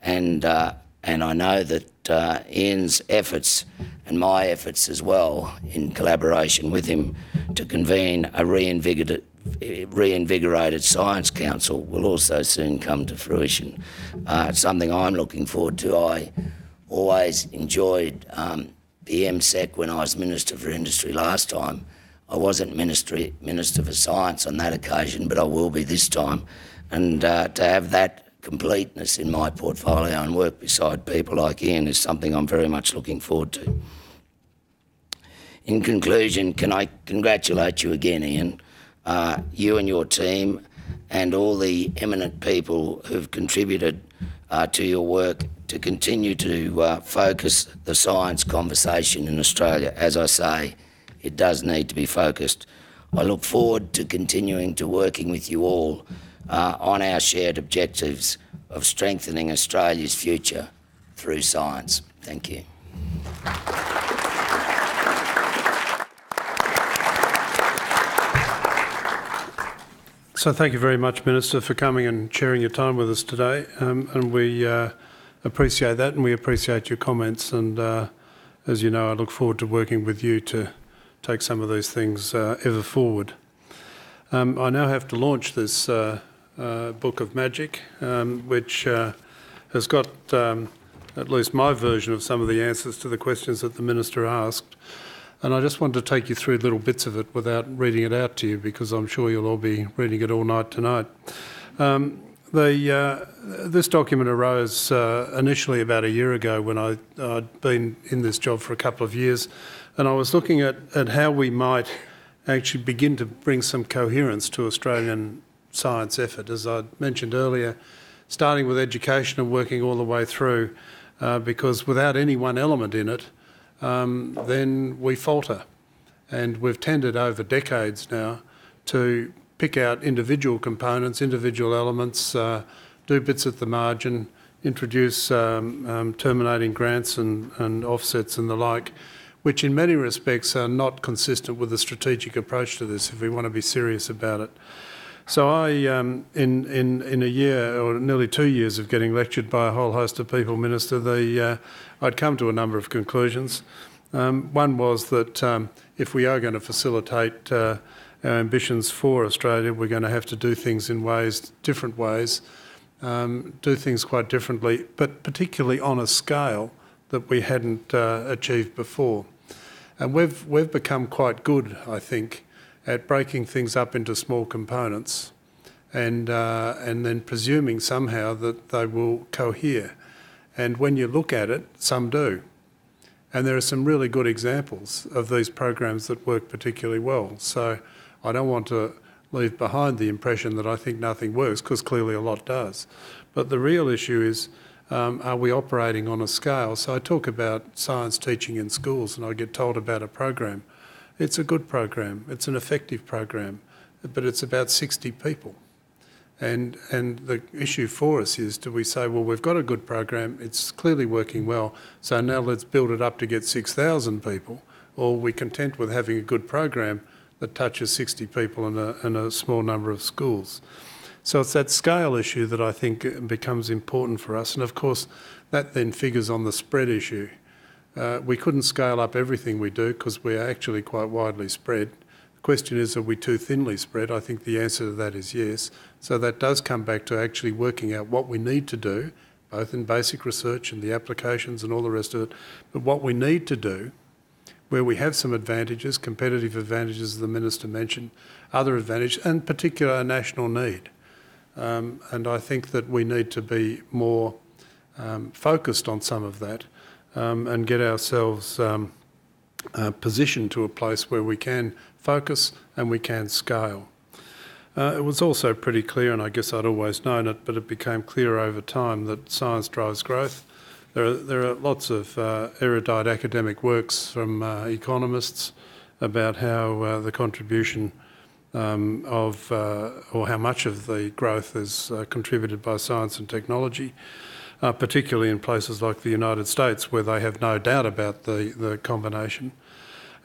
And, uh, and I know that uh, Ian's efforts and my efforts as well, in collaboration with him, to convene a reinvigorated, reinvigorated Science Council will also soon come to fruition. Uh, something I'm looking forward to. I always enjoyed um, the MSEC when I was Minister for Industry last time I wasn't Ministry, Minister for Science on that occasion, but I will be this time. And uh, to have that completeness in my portfolio and work beside people like Ian is something I'm very much looking forward to. In conclusion, can I congratulate you again, Ian, uh, you and your team, and all the eminent people who've contributed uh, to your work to continue to uh, focus the science conversation in Australia. As I say, it does need to be focused. I look forward to continuing to working with you all uh, on our shared objectives of strengthening Australia's future through science. Thank you. So thank you very much, Minister, for coming and sharing your time with us today. Um, and we uh, appreciate that and we appreciate your comments. And uh, as you know, I look forward to working with you to take some of these things uh, ever forward. Um, I now have to launch this uh, book of magic, um, which uh, has got um, at least my version of some of the answers to the questions that the Minister asked. And I just wanted to take you through little bits of it without reading it out to you because I'm sure you'll all be reading it all night tonight. Um, the, uh, this document arose uh, initially about a year ago when I, had been in this job for a couple of years and I was looking at, at how we might actually begin to bring some coherence to Australian science effort. As I mentioned earlier, starting with education and working all the way through, uh, because without any one element in it, um, then we falter. And we've tended over decades now to pick out individual components, individual elements, uh, do bits at the margin, introduce um, um, terminating grants and, and offsets and the like, which in many respects are not consistent with the strategic approach to this if we want to be serious about it. So I, um, in, in, in a year or nearly two years of getting lectured by a whole host of people, Minister, the, uh, I'd come to a number of conclusions. Um, one was that um, if we are going to facilitate uh, our ambitions for Australia, we're going to have to do things in ways, different ways, um, do things quite differently, but particularly on a scale that we hadn't uh, achieved before. And we've, we've become quite good, I think, at breaking things up into small components and, uh, and then presuming somehow that they will cohere. And when you look at it, some do. And there are some really good examples of these programs that work particularly well. So I don't want to leave behind the impression that I think nothing works, because clearly a lot does. But the real issue is um, are we operating on a scale? So I talk about science teaching in schools and I get told about a program. It's a good program, it's an effective program, but it's about 60 people. And, and the issue for us is do we say, well, we've got a good program, it's clearly working well, so now let's build it up to get 6,000 people, or are we content with having a good program that touches 60 people in a, in a small number of schools? So it's that scale issue that I think becomes important for us. And of course, that then figures on the spread issue. Uh, we couldn't scale up everything we do because we are actually quite widely spread. The question is, are we too thinly spread? I think the answer to that is yes. So that does come back to actually working out what we need to do, both in basic research and the applications and all the rest of it, but what we need to do where we have some advantages, competitive advantages the Minister mentioned, other advantages, and particular a national need. Um, and I think that we need to be more um, focused on some of that and get ourselves um, uh, positioned to a place where we can focus and we can scale. Uh, it was also pretty clear, and I guess I'd always known it, but it became clear over time that science drives growth. There are, lots of uh, erudite academic works from economists about how the contribution um, of, or how much of the growth is contributed by science and technology, uh, particularly in places like the United States where they have no doubt about the, the combination.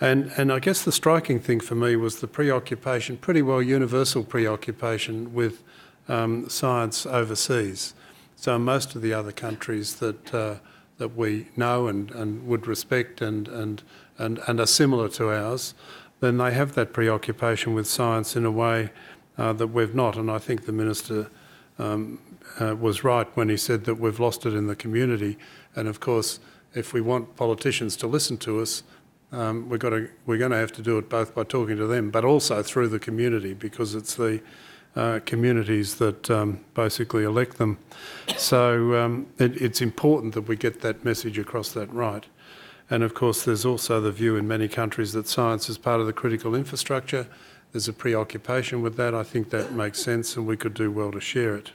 And, and I guess the striking thing for me was the preoccupation, pretty well universal preoccupation with um, science overseas. So most of the other countries that, uh, that we know and, and would respect and, and, and, and are similar to ours, then they have that preoccupation with science in a way uh, that we've not. And I think the Minister um, uh, was right when he said that we've lost it in the community. And of course, if we want politicians to listen to us, um, got to, we're going to have to do it both by talking to them, but also through the community because it's the uh, communities that um, basically elect them. So um, it, it's important that we get that message across that right. And of course, there's also the view in many countries that science is part of the critical infrastructure. There's a preoccupation with that. I think that makes sense, and we could do well to share it.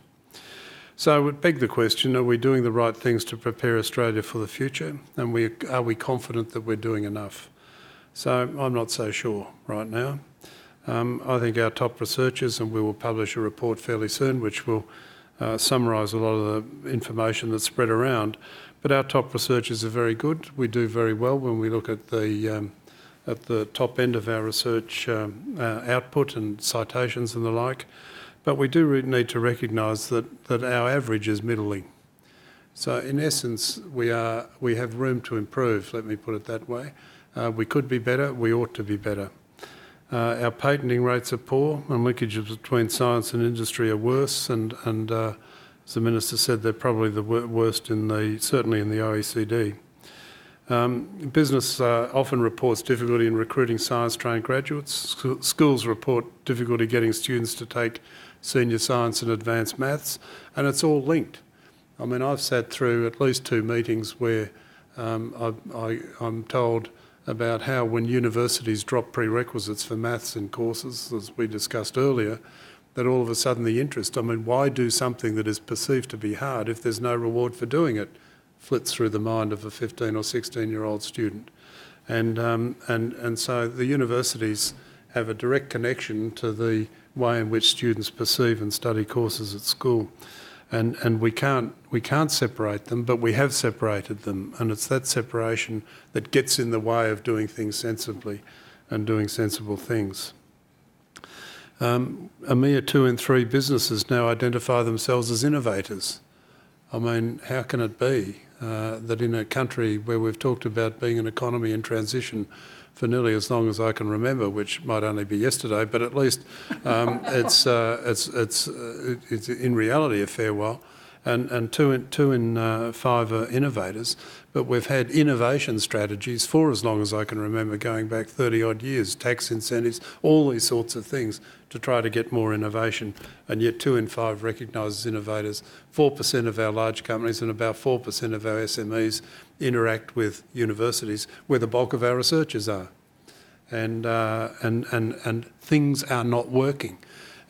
So I would beg the question, are we doing the right things to prepare Australia for the future? And we, are we confident that we're doing enough? So I'm not so sure right now. Um, I think our top researchers, and we will publish a report fairly soon, which will uh, summarise a lot of the information that's spread around, but our top researchers are very good. We do very well when we look at the um, at the top end of our research um, uh, output and citations and the like. But we do need to recognise that that our average is middling. So in essence, we are we have room to improve. Let me put it that way. Uh, we could be better. We ought to be better. Uh, our patenting rates are poor, and linkages between science and industry are worse, and and uh, as the minister said, they're probably the worst in the certainly in the OECD. Um, business uh, often reports difficulty in recruiting science-trained graduates. schools report difficulty getting students to take senior science and advanced maths, and it's all linked. I mean, I've sat through at least two meetings where um, I, am told about how when universities drop prerequisites for maths in courses, as we discussed earlier, that all of a sudden the interest, I mean, why do something that is perceived to be hard if there's no reward for doing it? flits through the mind of a 15 or 16 year old student. And, um, and, and so the universities have a direct connection to the way in which students perceive and study courses at school. And, and we, can't, we can't separate them, but we have separated them. And it's that separation that gets in the way of doing things sensibly and doing sensible things. Um, a mere two in three businesses now identify themselves as innovators. I mean, how can it be uh, that in a country where we've talked about being an economy in transition for nearly as long as I can remember, which might only be yesterday, but at least um, it's, uh, it's, it's, uh, it's in reality a fair while. And, and two in, two in uh, five are innovators, but we've had innovation strategies for as long as I can remember, going back 30 odd years, tax incentives, all these sorts of things to try to get more innovation. And yet, two in five recognised as innovators. 4% of our large companies and about 4% of our SMEs interact with universities where the bulk of our researchers are. And, uh, and, and, and things are not working.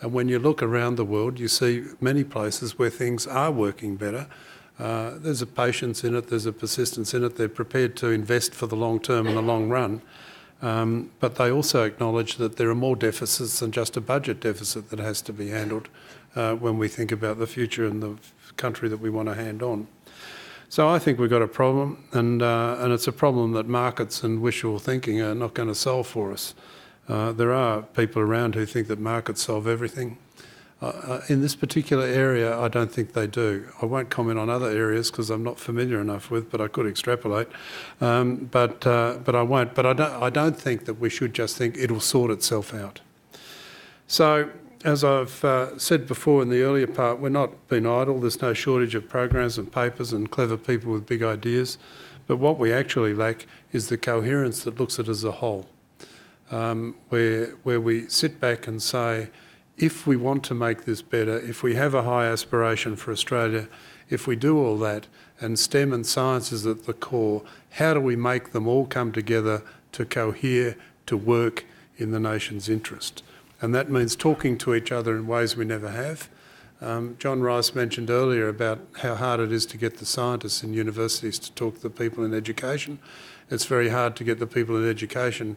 And when you look around the world, you see many places where things are working better. Uh, there's a patience in it, there's a persistence in it, they're prepared to invest for the long term and the long run. Um, but they also acknowledge that there are more deficits than just a budget deficit that has to be handled uh, when we think about the future and the country that we want to hand on. So I think we've got a problem, and, uh, and it's a problem that markets and wishful thinking are not going to solve for us. Uh, there are people around who think that markets solve everything. Uh, uh, in this particular area, I don't think they do. I won't comment on other areas because I'm not familiar enough with, but I could extrapolate. Um, but, uh, but I won't. But I don't, I don't think that we should just think it'll sort itself out. So, as I've uh, said before in the earlier part, we're not being idle. There's no shortage of programs and papers and clever people with big ideas. But what we actually lack is the coherence that looks at it as a whole, um, where, where we sit back and say, if we want to make this better, if we have a high aspiration for Australia, if we do all that, and STEM and science is at the core, how do we make them all come together to cohere, to work in the nation's interest? And that means talking to each other in ways we never have. Um, John Rice mentioned earlier about how hard it is to get the scientists in universities to talk to the people in education. It's very hard to get the people in education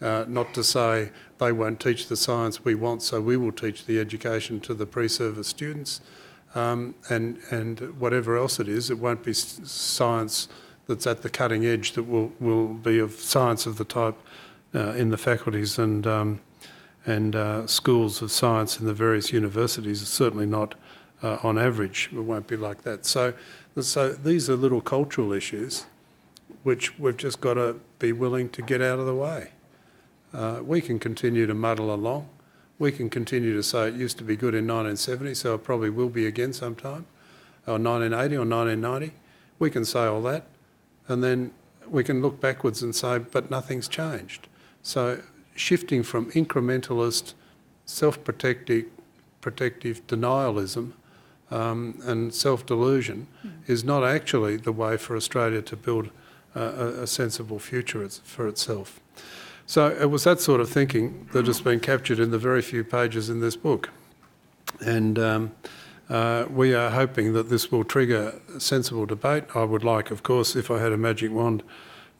uh, not to say they won't teach the science we want, so we will teach the education to the pre-service students. Um, and, and whatever else it is, it won't be science that's at the cutting edge that will, will be of science of the type uh, in the faculties and, um, and uh, schools of science in the various universities. It's certainly not uh, on average, it won't be like that. So, so these are little cultural issues which we've just got to be willing to get out of the way. Uh, we can continue to muddle along. We can continue to say it used to be good in 1970, so it probably will be again sometime, or 1980 or 1990. We can say all that, and then we can look backwards and say, but nothing's changed. So shifting from incrementalist, self-protective protective denialism um, and self-delusion mm. is not actually the way for Australia to build uh, a, a sensible future for itself. So it was that sort of thinking that has been captured in the very few pages in this book. And um, uh, we are hoping that this will trigger sensible debate. I would like, of course, if I had a magic wand,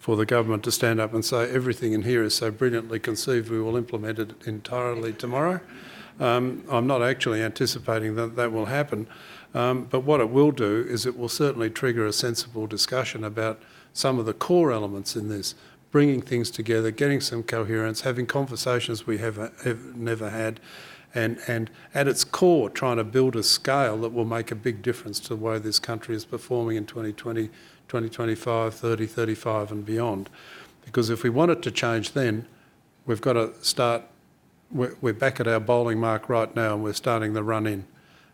for the government to stand up and say everything in here is so brilliantly conceived we will implement it entirely tomorrow. Um, I'm not actually anticipating that that will happen, um, but what it will do is it will certainly trigger a sensible discussion about some of the core elements in this bringing things together, getting some coherence, having conversations we have, have never had, and, and at its core, trying to build a scale that will make a big difference to the way this country is performing in 2020, 2025, 30, 35, and beyond. Because if we want it to change then, we've got to start, we're, back at our bowling mark right now, and we're starting the run in.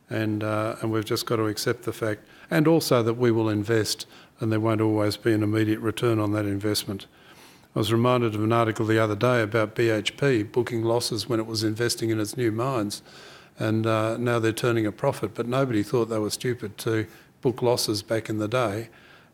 And, uh, and we've just got to accept the fact, and also that we will invest, and there won't always be an immediate return on that investment. I was reminded of an article the other day about BHP booking losses when it was investing in its new mines, and uh, now they're turning a profit. But nobody thought they were stupid to book losses back in the day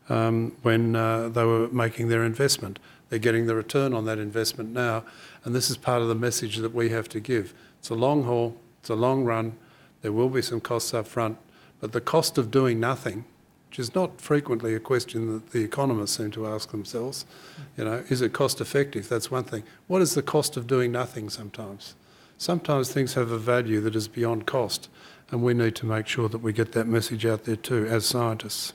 when uh, they were making their investment. They're getting the return on that investment now, and this is part of the message that we have to give. It's a long haul, it's a long run, there will be some costs up front, but the cost of doing nothing which is not frequently a question that the economists seem to ask themselves. You know, is it cost effective? That's one thing. What is the cost of doing nothing sometimes? Sometimes things have a value that is beyond cost, and we need to make sure that we get that message out there too as scientists.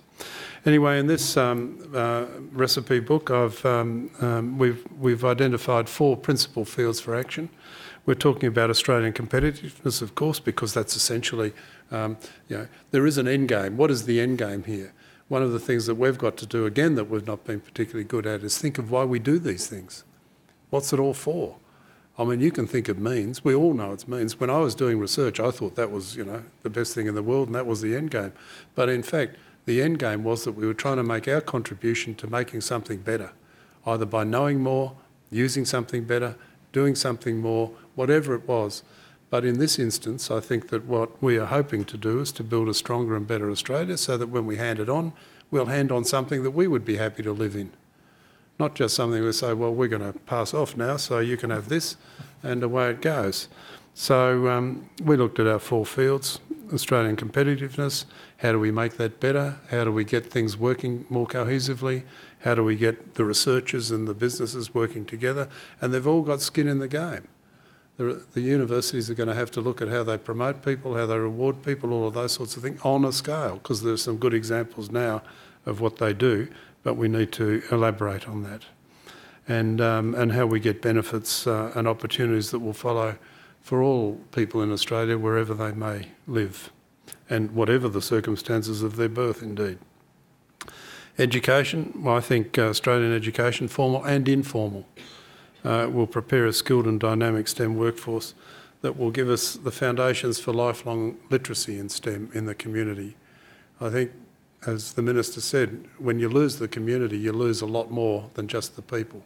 Anyway, in this um, uh, recipe book, I've, um, um, we've, we've identified four principal fields for action. We're talking about Australian competitiveness, of course, because that's essentially, um, you know, there is an end game. What is the end game here? One of the things that we've got to do, again, that we've not been particularly good at, is think of why we do these things. What's it all for? I mean, you can think of means. We all know it's means. When I was doing research, I thought that was, you know, the best thing in the world, and that was the end game. But in fact, the end game was that we were trying to make our contribution to making something better, either by knowing more, using something better, doing something more, whatever it was. But in this instance, I think that what we are hoping to do is to build a stronger and better Australia so that when we hand it on, we'll hand on something that we would be happy to live in. Not just something we say, well, we're going to pass off now, so you can have this, and away it goes. So um, we looked at our four fields Australian competitiveness, how do we make that better? How do we get things working more cohesively? How do we get the researchers and the businesses working together? And they've all got skin in the game. The, the universities are going to have to look at how they promote people, how they reward people, all of those sorts of things on a scale, because there's some good examples now of what they do, but we need to elaborate on that. And, um, and how we get benefits uh, and opportunities that will follow for all people in Australia, wherever they may live and whatever the circumstances of their birth, indeed. Education, I think uh, Australian education, formal and informal, uh, will prepare a skilled and dynamic STEM workforce that will give us the foundations for lifelong literacy in STEM in the community. I think, as the Minister said, when you lose the community, you lose a lot more than just the people.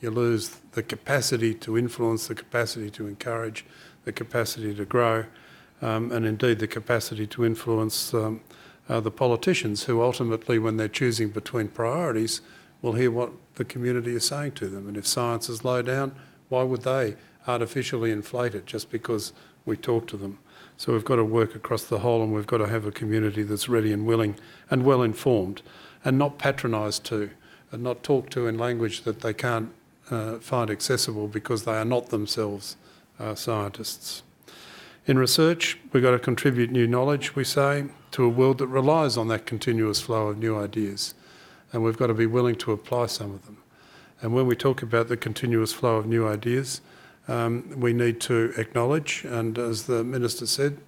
You lose the capacity to influence, the capacity to encourage, the capacity to grow, um, and indeed the capacity to influence um, uh, the politicians who ultimately, when they're choosing between priorities, will hear what the community is saying to them. And if science is low down, why would they artificially inflate it just because we talk to them? So we've got to work across the whole and we've got to have a community that's ready and willing and well informed and not patronised to and not talked to in language that they can't uh, find accessible because they are not themselves uh, scientists. In research, we've got to contribute new knowledge, we say, to a world that relies on that continuous flow of new ideas. And we've got to be willing to apply some of them. And when we talk about the continuous flow of new ideas, um, we need to acknowledge, and as the Minister said,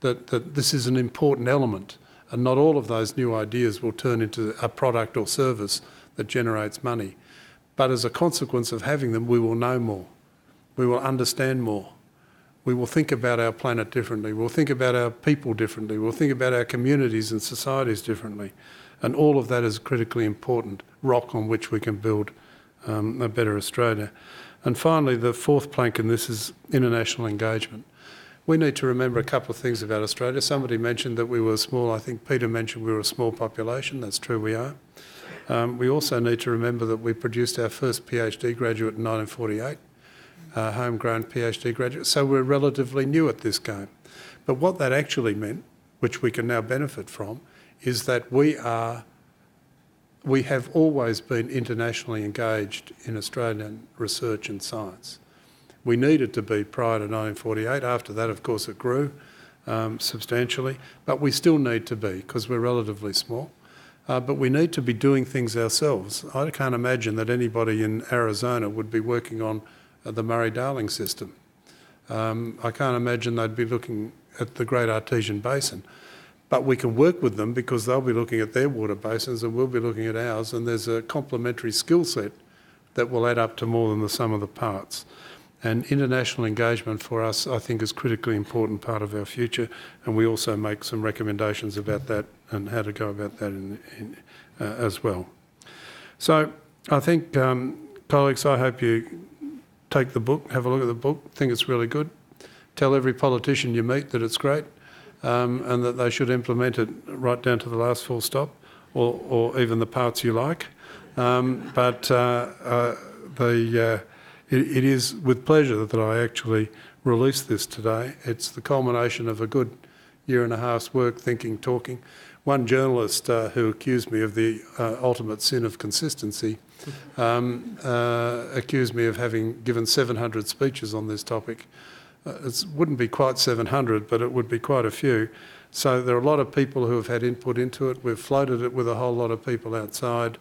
that, that this is an important element. And not all of those new ideas will turn into a product or service that generates money. But as a consequence of having them, we will know more. We will understand more we will think about our planet differently. We'll think about our people differently. We'll think about our communities and societies differently. And all of that is critically important rock on which we can build um, a better Australia. And finally, the fourth plank in this is international engagement. We need to remember a couple of things about Australia. Somebody mentioned that we were small. I think Peter mentioned we were a small population. That's true, we are. Um, we also need to remember that we produced our first PhD graduate in 1948 uh, homegrown PhD graduates. So we're relatively new at this game. But what that actually meant, which we can now benefit from, is that we are we have always been internationally engaged in Australian research and science. We needed to be prior to 1948. After that, of course, it grew um, substantially, but we still need to be because we're relatively small. Uh, but we need to be doing things ourselves. I can't imagine that anybody in Arizona would be working on the Murray-Darling system. Um, I can't imagine they'd be looking at the Great Artesian Basin. But we can work with them because they'll be looking at their water basins and we'll be looking at ours, and there's a complementary skill set that will add up to more than the sum of the parts. And international engagement for us, I think, is critically important part of our future, and we also make some recommendations about that and how to go about that in, in, uh, as well. So I think, um, colleagues, I hope you take the book, have a look at the book, think it's really good. Tell every politician you meet that it's great um, and that they should implement it right down to the last full stop or, or even the parts you like. Um, but uh, uh, the, uh, it, it is with pleasure that I actually release this today. It's the culmination of a good year and a half's work, thinking, talking. one journalist uh, who accused me of the uh, ultimate sin of consistency um, uh, accused me of having given 700 speeches on this topic. Uh, it wouldn't be quite 700, but it would be quite a few. So there are a lot of people who have had input into it. We've floated it with a whole lot of people outside,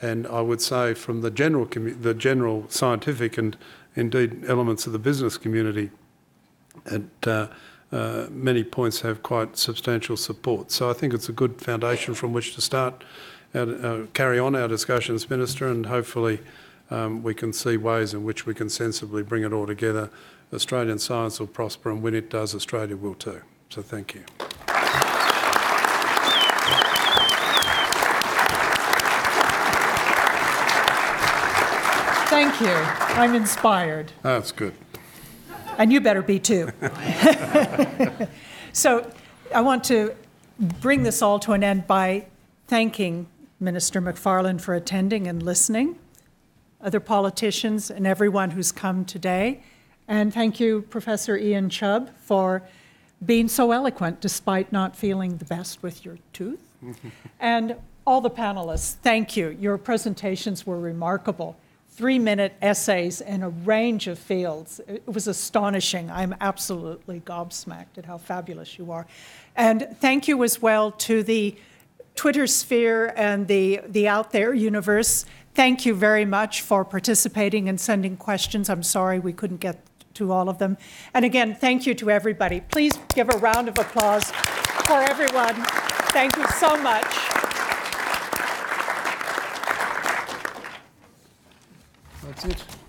and I would say from the general the general scientific and indeed elements of the business community, at uh, uh, many points have quite substantial support. So I think it's a good foundation from which to start, our, uh, carry on our discussions, Minister, and hopefully um, we can see ways in which we can sensibly bring it all together. Australian science will prosper, and when it does, Australia will too. So thank you. Thank you. I'm inspired. That's good. And you better be too. so I want to bring this all to an end by thanking Minister Macfarlane for attending and listening, other politicians, and everyone who's come today. And thank you, Professor Ian Chubb, for being so eloquent despite not feeling the best with your tooth. and all the panelists, thank you. Your presentations were remarkable three minute essays in a range of fields. It was astonishing. I'm absolutely gobsmacked at how fabulous you are. And thank you as well to the Twitter sphere and the, the out there universe. Thank you very much for participating and sending questions. I'm sorry we couldn't get to all of them. And again, thank you to everybody. Please give a round of applause for everyone. Thank you so much. That's it.